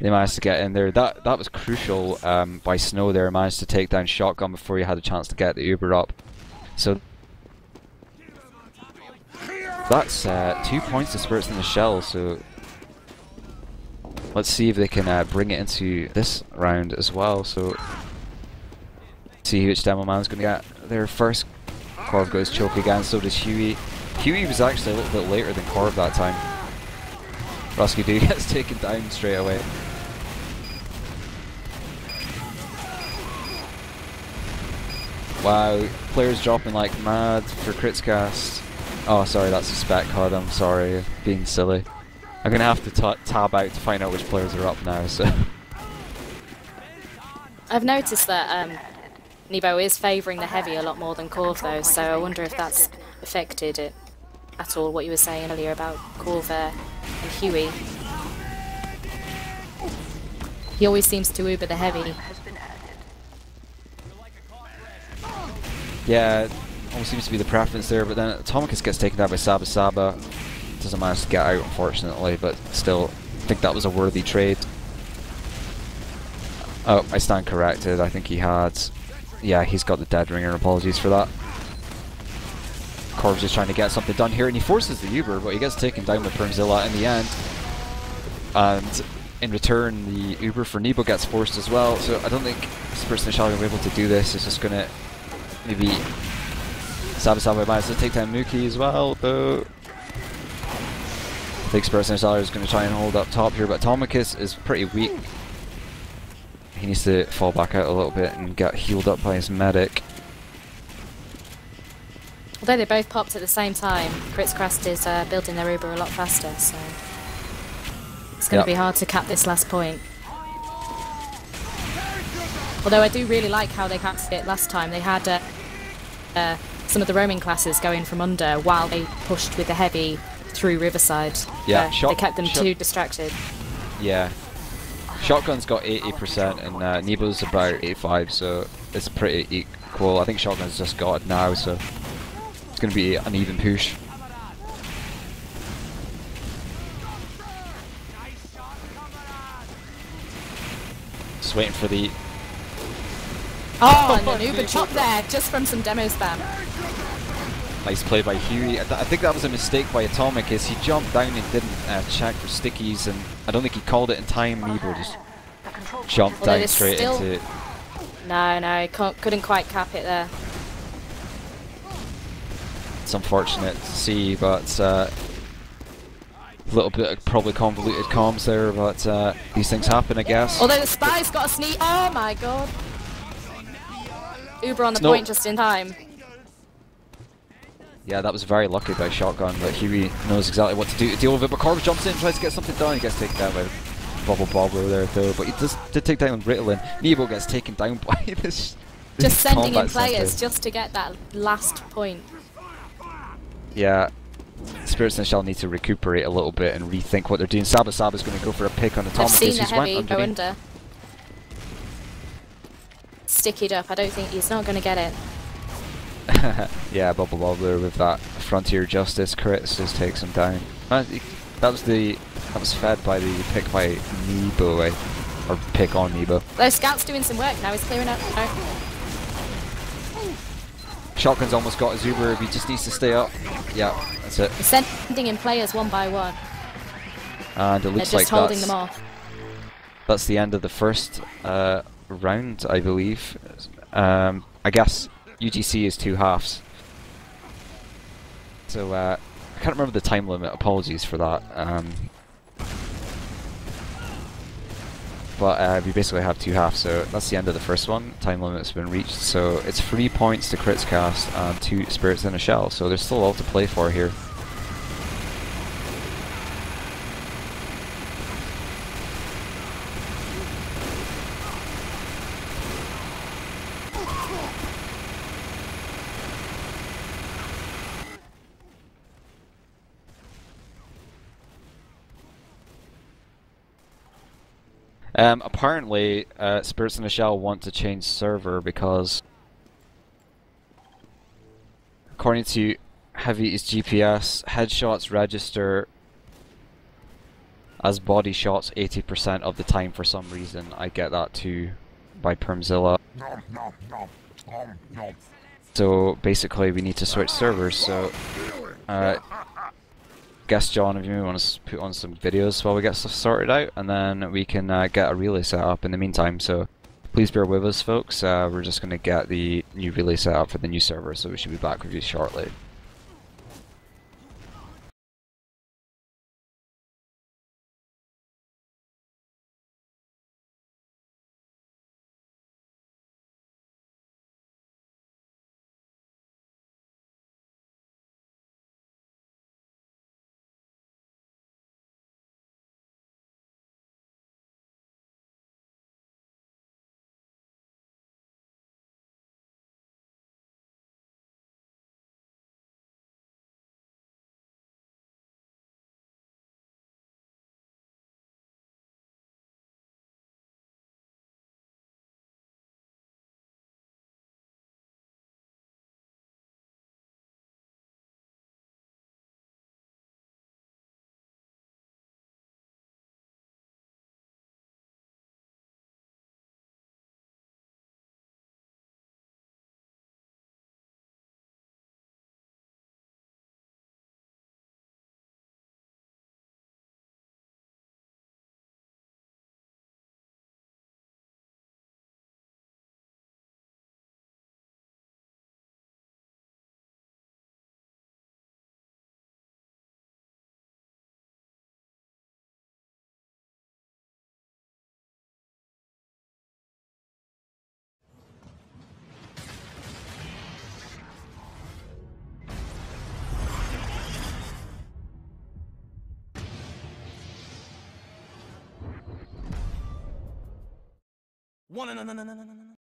They managed to get in there. That that was crucial um, by Snow there. Managed to take down Shotgun before he had a chance to get the Uber up. So that's uh, two points to Spirits in the Shell. So let's see if they can uh, bring it into this round as well. So see which demo man's going to get their first. Corv goes choke again. So does Huey. Huey was actually a little bit later than Corv that time. Rusky Doo gets taken down straight away. Wow, players dropping like mad for KritzKast. Oh, sorry, that's a spec card. I'm sorry, being silly. I'm gonna have to ta tab out to find out which players are up now. So I've noticed that um, Nebo is favouring the heavy a lot more than Corv though, so I wonder if that's affected it at all, what you were saying earlier about Corvair and Huey. He always seems to Uber the heavy. has been added. yeah, almost seems to be the preference there. But then Atomicus gets taken down by Saba Saba. Doesn't manage to get out, unfortunately. But still, I think that was a worthy trade. Oh, I stand corrected. I think he had. Yeah, he's got the dead ringer. Apologies for that. Corv's just trying to get something done here, and he forces the Uber, but he gets taken down by Permzilla in the end. And in return, the Uber for Nebo gets forced as well. So I don't think Spurs and Shall be able to do this. It's just gonna maybe Saba Saba manages to take down Mookie as well, though. Think Spurs Shall is going to try and hold up top here, but Atomicus is pretty weak. He needs to fall back out a little bit and get healed up by his medic. Although they both popped at the same time, KritzKast is uh, building their Uber a lot faster, so it's going Yep. to be hard to cap this last point. Although I do really like how they capped it last time. They had uh, uh, some of the roaming classes going from under while they pushed with the heavy through Riverside. Yeah, Uh, they kept them shot- too distracted. Yeah. Shotgun's got 80% and uh, Nebo's about 85, so it's pretty equal. I think Shotgun's just got it now, so it's going to be an even push. Just waiting for the Oh, and an Uber chop there just from some demo spam. Nice play by Huey. I, th I think that was a mistake by Atomic, is he jumped down and didn't uh, check for stickies, and I don't think he called it in time. Nebo just The control point jumped Although down straight into it. No, no, couldn't quite cap it there. It's unfortunate to see, but uh, a little bit of probably convoluted comms there, but uh, these things happen, I guess. Although the spy's got a sneak. Oh my god. Uber on the No. point just in time. Yeah, that was very lucky by Shotgun, but Huey knows exactly what to do to deal with it. But Corvus jumps in, tries to get something done, he gets taken down by Bubble Bobbler there though, but he does did take down Ritalin. Nebo gets taken down by this. this Just sending in players center. just to get that last point. Yeah. Spirits and Shell need to recuperate a little bit and rethink what they're doing. Saba Saba's going to go for a pick on I've Atomic seen as the he's went underneath. under. Stickied up. I don't think he's not going to get it. yeah, Bubble Bobbler with that Frontier Justice crit just takes him down. That was the that was fed by the pick by Nebo, eh? or pick on Nebo. Though Scout's doing some work now. He's clearing out. Shotgun's almost got his Uber. He just needs to stay up. Yeah, that's it. He's sending in players one by one. And it They're looks just like holding that's, them off. that's the end of the first uh, round, I believe. Um, I guess UGC is two halves. So uh, I can't remember the time limit. Apologies for that. Um, but uh, we basically have two halves, so that's the end of the first one. Time limit's been reached, so it's three points to KritzKast and two spirits in a shell. So there's still a lot to play for here. Um, apparently, uh, Spirits in the Shell want to change server because, according to Heavy's GPS, headshots register as body shots 80% of the time for some reason. I get that too by Permzilla. So basically, we need to switch servers. So, uh, guess John, if you want to put on some videos while we get stuff sorted out, and then we can uh, get a relay set up in the meantime. So, please bear with us, folks. Uh, we're just going to get the new relay set up for the new server, so we should be back with you shortly. One, no,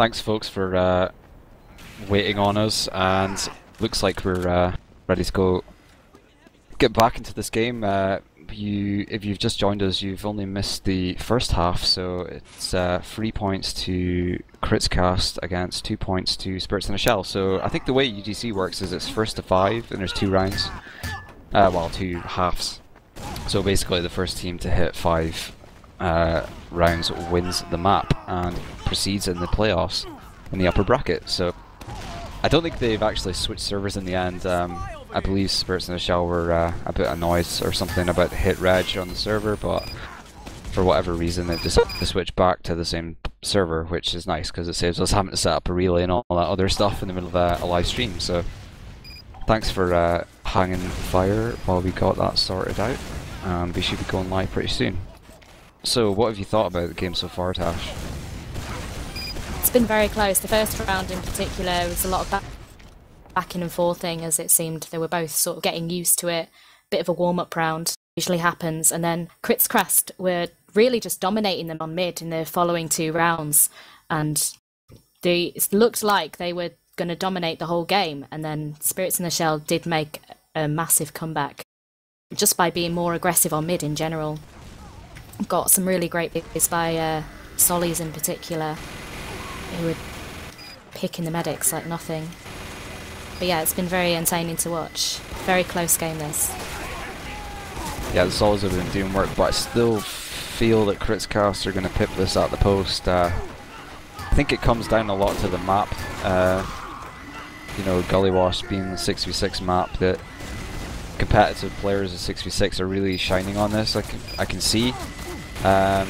thanks folks for uh, waiting on us, and looks like we're uh, ready to go get back into this game. Uh, you, if you've just joined us, you've only missed the first half, so it's uh, three points to KritzKast against two points to Spirits in a Shell. So I think the way UGC works is it's first to five, and there's two rounds. Uh, well, two halves. So basically, the first team to hit five uh, rounds wins the map and proceeds in the playoffs in the upper bracket. So I don't think they've actually switched servers in the end. Um, I believe Spirits in the Shell were uh, a bit annoyed or something about hit reg on the server, but for whatever reason they've decided to switch back to the same server, which is nice because it saves us having to set up a relay and all that other stuff in the middle of a, a live stream. So thanks for uh, hanging fire while we got that sorted out. Um, we should be going live pretty soon. So, what have you thought about the game so far, Tash? It's been very close. The first round in particular was a lot of back backing and forthing as it seemed they were both sort of getting used to it. Bit of a warm up round usually happens, and then KritzKast were really just dominating them on mid in the following two rounds, and they it looked like they were going to dominate the whole game. And then Spirits in the Shell did make a massive comeback just by being more aggressive on mid in general. Got some really great plays by uh, in particular, who were picking the medics like nothing. But yeah, it's been very entertaining to watch. Very close game this. Yeah, the Solis have been doing work, but I still feel that KritzKast are going to pip this at the post. Uh, I think it comes down a lot to the map. Uh, you know, Gullywash being the 6v6 map that competitive players of 6v6 are really shining on this. I can, I can see. Um,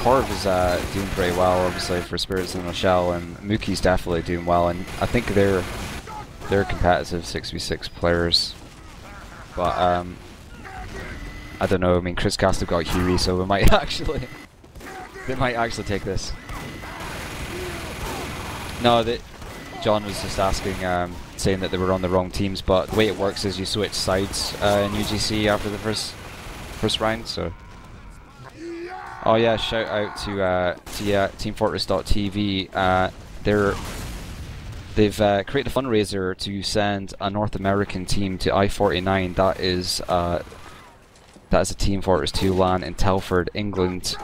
Corv is uh, doing pretty well, obviously, for Spirits in the Shell, and Mookie's definitely doing well, and I think they're they're competitive 6v6 players. But, um, I don't know, I mean, KritzKast have got Huey, so we might actually, they might actually take this. No, that John was just asking, um, saying that they were on the wrong teams, but the way it works is you switch sides uh, in UGC after the first first round, so... Oh yeah, shout out to, uh, to yeah, TeamFortress.tv. Uh, they're They've uh, created a fundraiser to send a North American team to I-49. That is uh, that is a Team Fortress 2 LAN in Telford, England,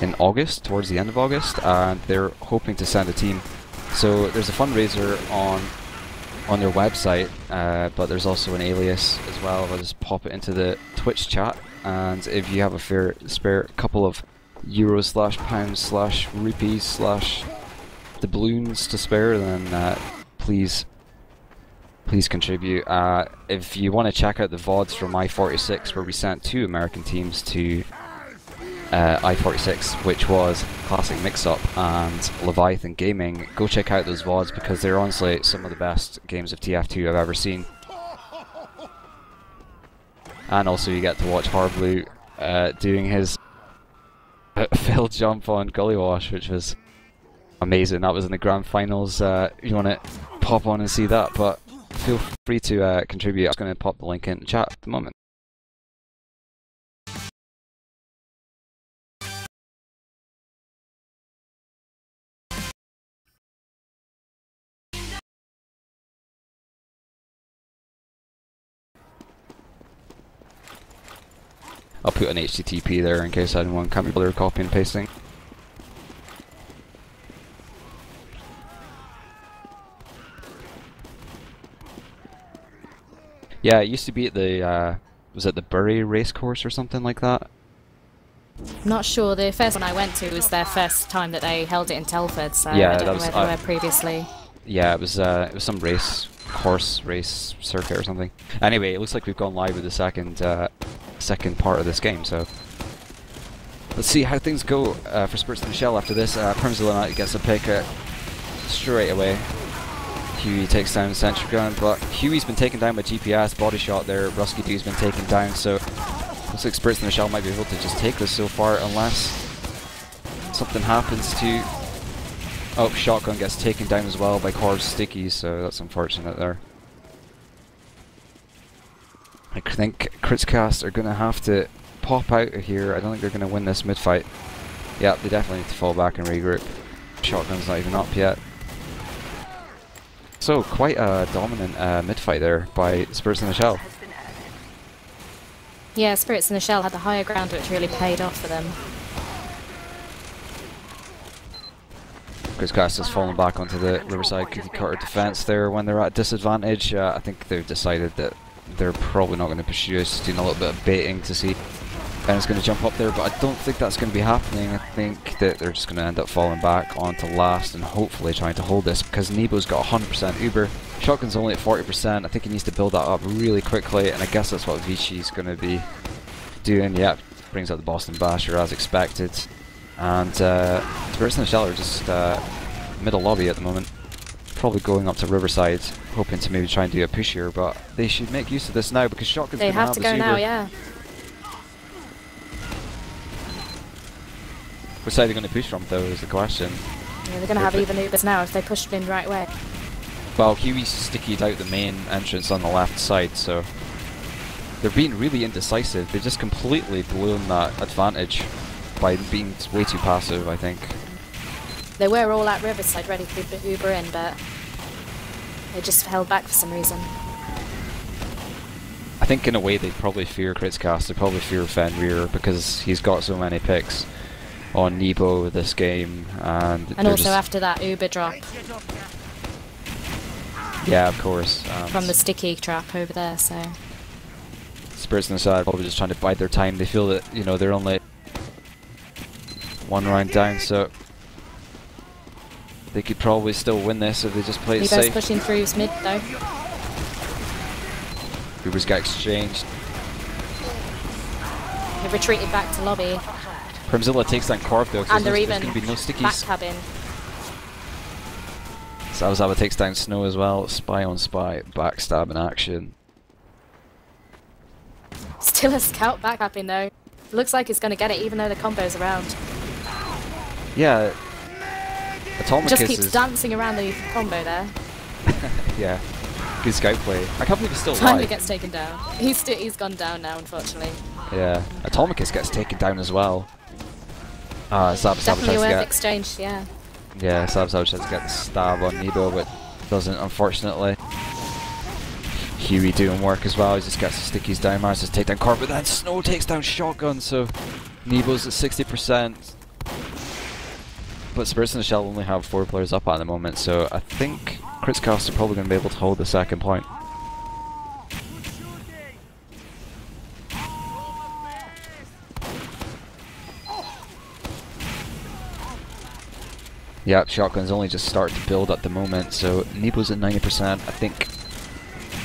in August, towards the end of August, and they're hoping to send a team. So there's a fundraiser on on their website, uh, but there's also an alias as well. I'll just pop it into the Twitch chat, and if you have a fair spare couple of euros slash pounds slash rupees slash doubloons to spare, then uh, please please contribute. Uh, if you want to check out the VODs from I-46, where we sent two American teams to uh, I-46, which was Classic Mix-Up and Leviathan Gaming, go check out those VODs because they're honestly some of the best games of TF2 I've ever seen. And also you get to watch Harbleu uh, doing his failed jump on Gullywash, which was amazing. That was in the grand finals. Uh, you want to pop on and see that, but feel free to uh, contribute. I'm going to pop the link in the chat at the moment. I'll put an HTTP there in case anyone can't be bothered copying and pasting. Yeah, it used to be at the, uh, was it the Bury racecourse or something like that? I'm not sure. The first one I went to was their first time that they held it in Telford, so Yeah, I don't know was- where they I- were previously. Yeah, it was, uh, it was some race, course race circuit or something. Anyway, it looks like we've gone live with the second, uh, second part of this game, so... Let's see how things go uh, for Spirits the Shell after this. Uh, Permzilla gets a pick uh, straight away. Huey takes down Sentry Gun, but Huey's been taken down by GPS, body shot there, Rusky D's been taken down, so looks like Spirits the Shell might be able to just take this so far unless something happens to... Oh, Shotgun gets taken down as well by Corv's Sticky, so that's unfortunate there. I think KritzKast are going to have to pop out of here. I don't think they're going to win this mid fight. Yeah, they definitely need to fall back and regroup. Shotgun's not even up yet. So quite a dominant uh, mid fight there by Spirits in the Shell. Has been added. Yeah, Spirits in the Shell had the higher ground, which really paid off for them. KritzKast has fallen back onto the Riverside cookie cutter defense there when they're at disadvantage. Uh, I think they've decided that they're probably not going to pursue us, doing a little bit of baiting to see if Ben's going to jump up there, but I don't think that's going to be happening. I think that they're just going to end up falling back onto last and hopefully trying to hold this because Nebo's got 100% Uber. Shotgun's only at 40%. I think he needs to build that up really quickly, and I guess that's what Vichi's going to be doing. Yep, brings out the Boston Basher as expected. And uh, Spirits in the Shell are just uh, middle lobby at the moment. Probably going up to Riverside, hoping to maybe try and do a push here, but they should make use of this now because Shotgun's They have have to go now, yeah. Which side are they going to push from, though, is the question. yeah they're going to have even Ubers now if they push in the right way. Well, Huey's stickied out the main entrance on the left side, so they're being really indecisive. They just completely blown that advantage by being way too passive, I think. They were all at Riverside ready to Uber in, but they just held back for some reason. I think in a way they probably fear KritzKast, they probably fear Fenrir because he's got so many picks on Nebo this game, and, And also after that Uber drop yeah, of course. Um, from the sticky trap over there, so Spirits on the side probably just trying to bide their time. They feel that you know they're only one round down, so they could probably still win this if they just play it safe. pushing through his mid though. Uber's got exchanged. He retreated back to lobby, Permzilla takes down Corv though, and they're there's, even going to be no back cabin. Saba Saba takes down Snow as well. Spy on spy, backstab in action. Still a scout back cabbing though. Looks like he's going to get it even though the combo's around. Yeah, Atomicus Just keeps is dancing around the combo there. yeah, good scope play. I can't believe he's still Finally alive. gets taken down. He's he's gone down now, unfortunately. Yeah, Atomicus gets taken down as well. Uh, Sab Definitely worth get exchange, yeah. yeah, Sab tries to get the stab on Nebo, but doesn't unfortunately. Huey doing work as well. He just gets the stickies down, manages to take down Corv, but then Snow takes down Shotgun, so Nebo's at 60%. But Spirits in the Shell only have four players up at the moment, so I think KritzKast are probably going to be able to hold the second point. Yep, Shotgun's only just started to build at the moment, so Nebo's at 90%. I think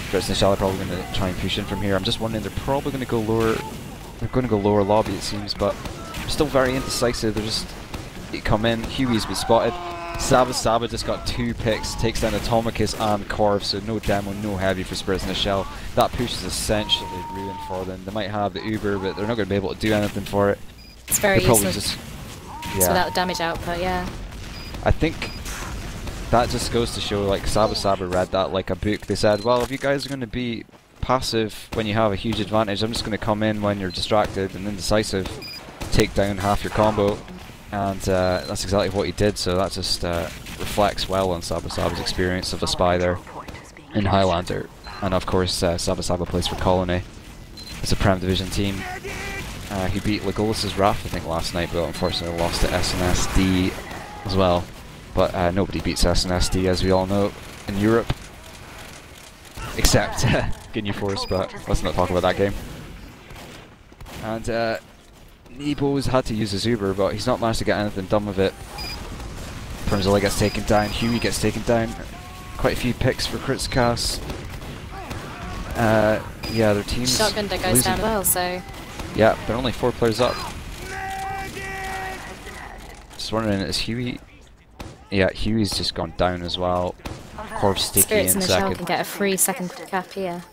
Spirits in Shell are probably going to try and push in from here. I'm just wondering, they're probably going to go lower. They're going to go lower lobby, it seems, but still very indecisive. They're just they come in. Huey's been spotted. Saba Saba just got two picks, takes down Atomicus and Corv, so no demo, no heavy for Spirits in the Shell. That push is essentially ruined for them. They might have the Uber, but they're not going to be able to do anything for it. It's very They're probably useless just. It's Yeah. without damage output, yeah. I think that just goes to show like Saba Saba read that like a book. They said, well, if you guys are going to be passive when you have a huge advantage, I'm just going to come in when you're distracted and indecisive, take down half your combo. And uh, that's exactly what he did, so that just uh, reflects well on Saba Saba's experience of a spy there in. Highlander. And of course, uh, Saba Saba plays for Colony. It's a Prem Division team. Uh, he beat Legolas's Wrath, I think, last night, but unfortunately lost to SNSD as well. But uh, nobody beats SNSD, as we all know, in Europe. Except Ginyu Force, but let's not talk about that game. And uh, Nebo's had to use his Uber, but he's not managed to get anything done with it. Permzilla gets taken down, Huey gets taken down. Quite a few picks for KritzKast. Uh, yeah, their team's Shotgun that goes down well, so Yeah, they're only four players up. Just wondering, is Huey... Yeah, Huey's just gone down as well. Corv sticky Spirits in in the Shell can get a free second cap here.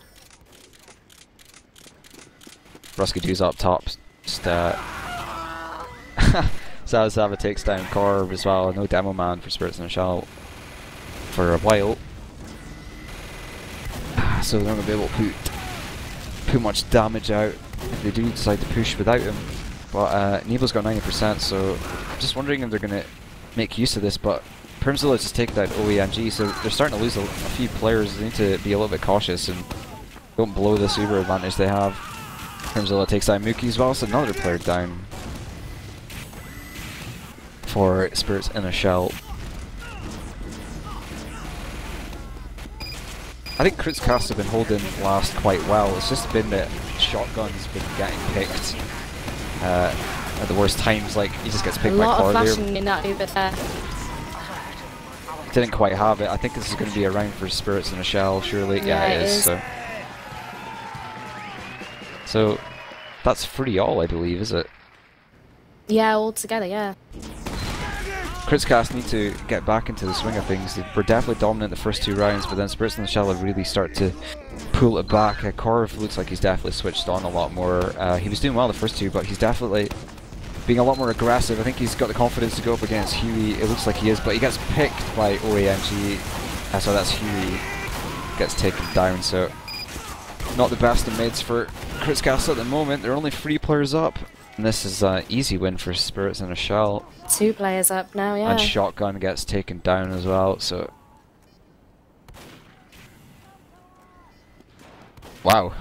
Ruskadu's up top. Just. Saba Saba takes down Corv as well. No demo man for Spirits in the Shell for a while. So they're not going to be able to put, too much damage out if they do decide to push without him. But uh, Nebo's got 90%, so I'm just wondering if they're going to make use of this, but Permzilla just take that OEMG, so they're starting to lose a, a few players. They need to be a little bit cautious and don't blow this Uber advantage they have. Permzilla takes out well, so another player down for Spirits in a Shell. I think KritzKast have been holding last quite well. It's just been that Shotgun's been getting picked uh, at the worst times. Like he just gets A picked by lot of Core flashing in that Uber there. Didn't quite have it. I think this is going to be a round for Spirits in a Shell, surely. Yeah, it it is. is. So. So that's free all, I believe, is it? Yeah, all together, yeah. KritzKast need to get back into the swing of things. They were definitely dominant the first two rounds, but then Spirits in the Shell have really start to pull it back. Uh, Corv looks like he's definitely switched on a lot more. Uh, he was doing well the first two, but he's definitely being a lot more aggressive. I think he's got the confidence to go up against Huey. It looks like he is, but he gets picked by OAMG. Uh, so that's Huey gets taken down. So not the best of mids for KritzKast at the moment. They're only three players up. And this is an easy win for Spirits in a Shell. Two players up now, yeah. And Shotgun gets taken down as well, so... Wow.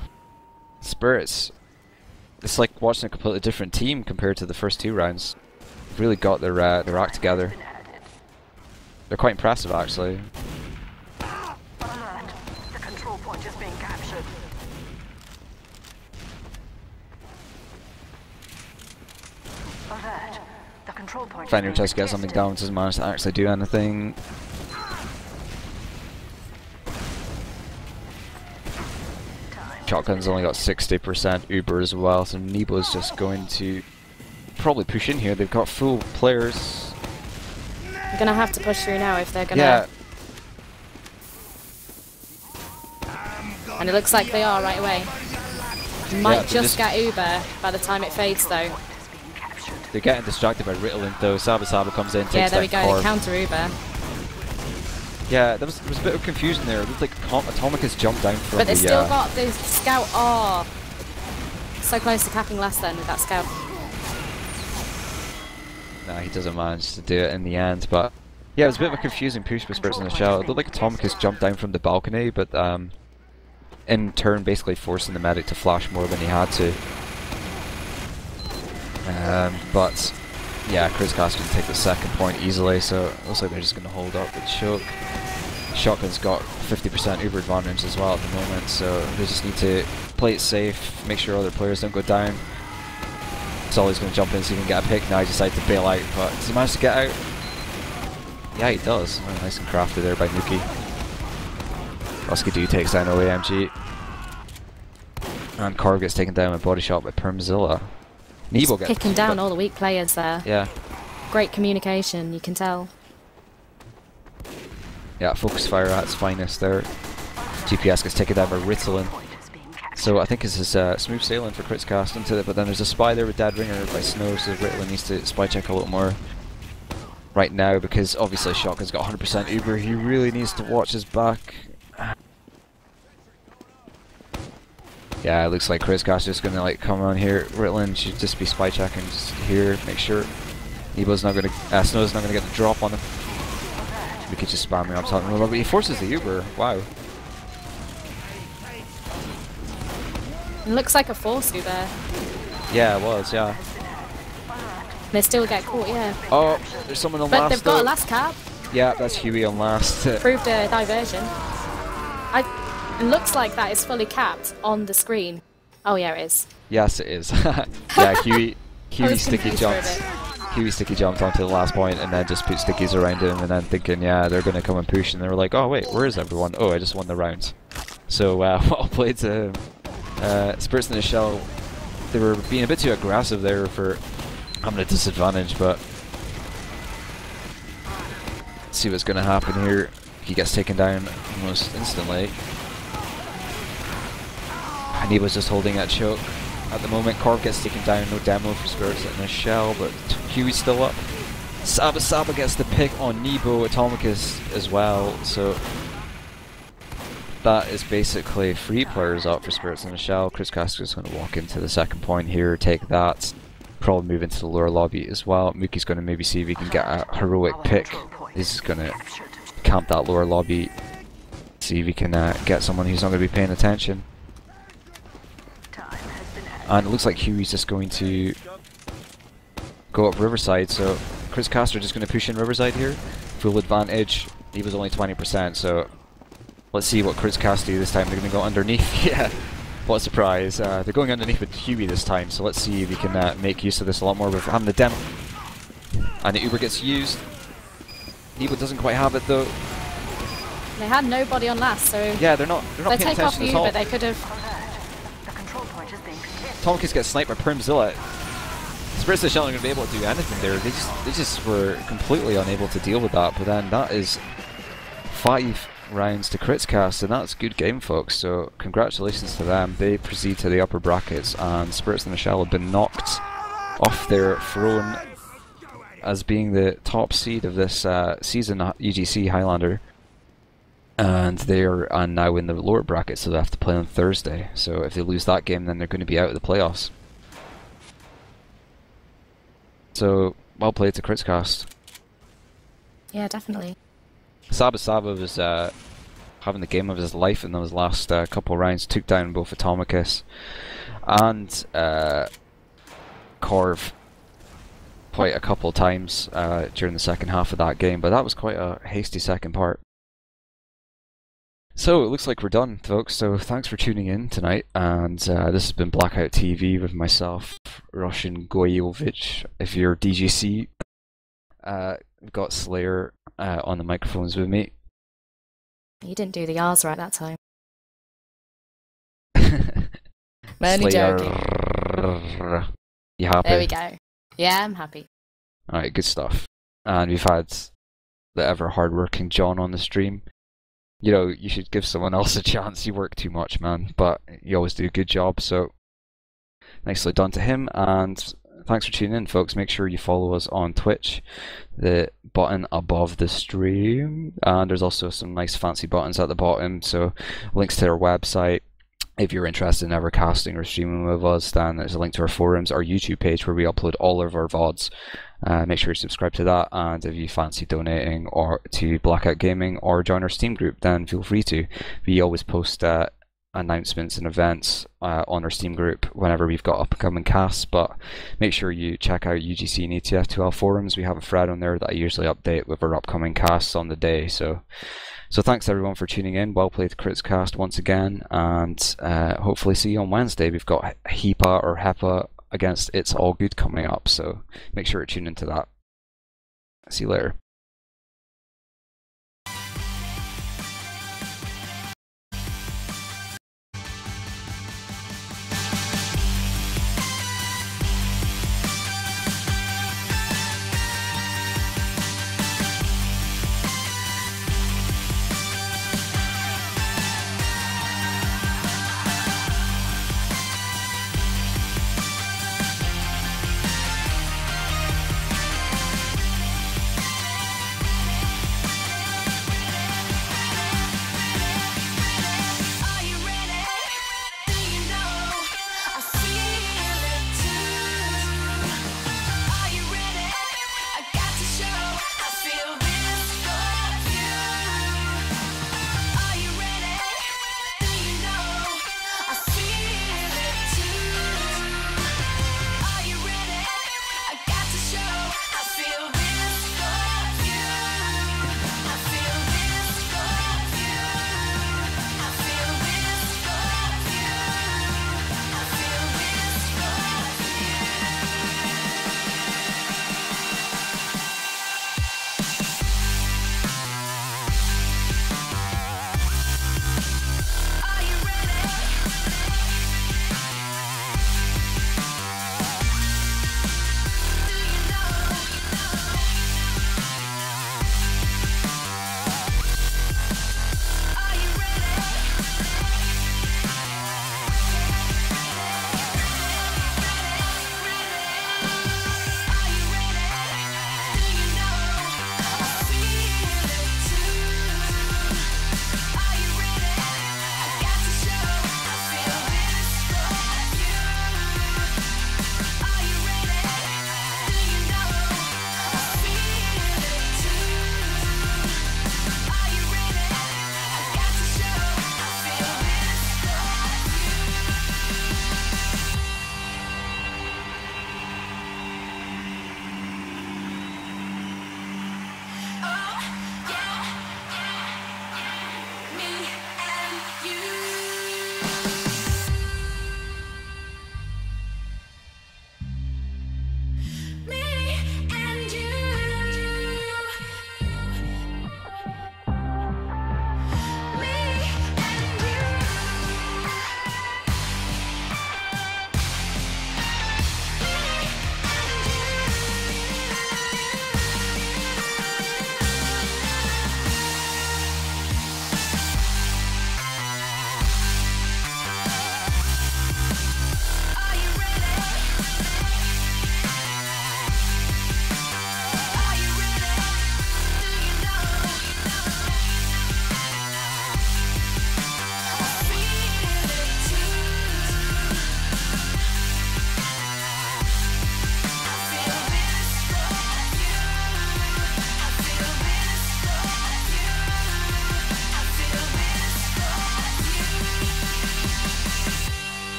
Spirits. It's like watching a completely different team compared to the first two rounds. They've Really got their, uh, their act together. They're quite impressive, actually. Alert. The control point is being captured. Alert. The control point Fenrir is being tries to get something down, doesn't manage to actually do anything. Shotgun's only got 60% Uber as well, so Nebo's just going to probably push in here. They've got full players. They're gonna have to push through now if they're gonna. Yeah, And it looks like they are right away. Might Yeah, just just- get Uber by the time it fades though. They're getting distracted by Ritalin though. Saba Saba comes in, takes Yeah, there we go. core. Counter Uber. Yeah, there was, there was a bit of confusion there. It looked like Atom- Atomic has jumped down from But the... they still uh, got the scout. Oh, so close to capping last then with that scout. No, he doesn't manage to do it in the end, but... Yeah, it was a bit of a confusing push with Spirits in the Shell. It looked like Atomic has jumped down from the balcony, but um, in turn basically forcing the medic to flash more than he had to. Um, but yeah, KritzKast can take the second point easily, so it looks like they're just going to hold up with Choke. Shotgun's got 50% Uber advantage as well at the moment, so they just need to play it safe, make sure other players don't go down. Solly's going to jump in so he can get a pick. Now he decides to bail out, but does he manage to get out? Yeah, he does. Oh, nice and crafted there by Nuki. Oskadu takes down OAMG. And Corv gets taken down with body shot by Permzilla. Nebo gets Picking down all the weak players there. Yeah, Great communication, you can tell. yeah, focus fire at its finest there. GPS gets taken down by Ritalin. Point is being captured. So I think this is uh, smooth sailing for KritzKast into it, but then there's a spy there with Dead Ringer by Snow, so Ritalin needs to spy check a little more right now because obviously Shotgun's got 100% Uber. He really needs to watch his back. Yeah, it looks like KritzKast is just gonna like come on here. Ritalin should just be spy checking just here, make sure Nebo's not gonna, uh, Snow's not gonna get the drop on him. We could just spam him up talking about, but he forces the Uber. Wow. It looks like a force Uber. Yeah, it was. Yeah. They still get caught, yeah. Oh, there's someone on But last. they've got a last cap. Yeah, that's Huey on last. Proved a diversion. I. It looks like that is fully capped on the screen. Oh yeah, it is. yes, it is. yeah, Huey. Huey sticky jumps. Huey sticky jumped onto the last point and then just put stickies around him and then thinking, yeah, they're going to come and push. And they were like, oh, wait, where is everyone? Oh, I just won the round. So, uh, well played to uh, Spirits in the Shell. They were being a bit too aggressive there for having a disadvantage, but see what's going to happen here. He gets taken down almost instantly. And he was just holding that choke. At the moment, Corv gets taken down, no demo for Spirits in the shell, but Huey's still up. Saba Saba gets the pick on Nebo, Atomicus as well, so that is basically three players up for Spirits in the Shell. Chris Casker's going to walk into the second point here, take that, probably move into the lower lobby as well. Mookie's going to maybe see if he can get a heroic pick He's gonna camp that lower lobby, see if he can uh, get someone who's not going to be paying attention. And it looks like Huey's just going to go up Riverside, so Chris Caster just going to push in Riverside here. Full advantage. He was only 20%, so let's see what Chris Caster do this time. They're going to go underneath. yeah, what a surprise. Uh, they're going underneath with Huey this time, so let's see if we can uh, make use of this a lot more with having the demo. And the Uber gets used. Nebo doesn't quite have it though. They had nobody on last, so Yeah, they're not they're not they paying take off attention you, at all. they could have. Tomkins gets sniped by Permzilla. Spirits of Shell aren't going to be able to do anything there. They just, they just were completely unable to deal with that. But then that is five rounds to KritzKast, and that's good game, folks. So congratulations to them. They proceed to the upper brackets, and Spirits of Shell have been knocked off their throne as being the top seed of this uh, season UGC Highlander. And they are now in the lower bracket, so they have to play on Thursday. So if they lose that game, then they're going to be out of the playoffs. So well played to KritzKast. Yeah, definitely. Saba Saba was uh, having the game of his life in those last uh, couple rounds. Took down both Atomicus and uh, Corv quite a couple times uh, during the second half of that game, but that was quite a hasty second part. So it looks like we're done, folks. So thanks for tuning in tonight, and uh, this has been Blackout TV with myself, Russian Goyovich. If you're DGC, uh, we've got Slayer uh, on the microphones with me. You didn't do the R's right that time. Only Slayer. joking. You happy? There we go. Yeah, I'm happy. Alright, good stuff. And we've had the ever hardworking John on the stream. You know, you should give someone else a chance. You work too much, man, but you always do a good job, so nicely done to him. And thanks for tuning in, folks. Make sure you follow us on Twitch, the button above the stream. And there's also some nice fancy buttons at the bottom, so links to our website. If you're interested in ever casting or streaming with us, then there's a link to our forums, our YouTube page where we upload all of our VODs. Uh, make sure you subscribe to that, and if you fancy donating or to Blackout Gaming or join our Steam group, then feel free to. We always post uh, announcements and events uh, on our Steam group whenever we've got upcoming casts. But make sure you check out UGC and ETF2L forums. We have a thread on there that I usually update with our upcoming casts on the day. So, so thanks everyone for tuning in. Well played, KritzKast once again, and uh, hopefully see you on Wednesday. We've got HEPA or HEPA against It's All Good coming up, so make sure to tune into that. See you later.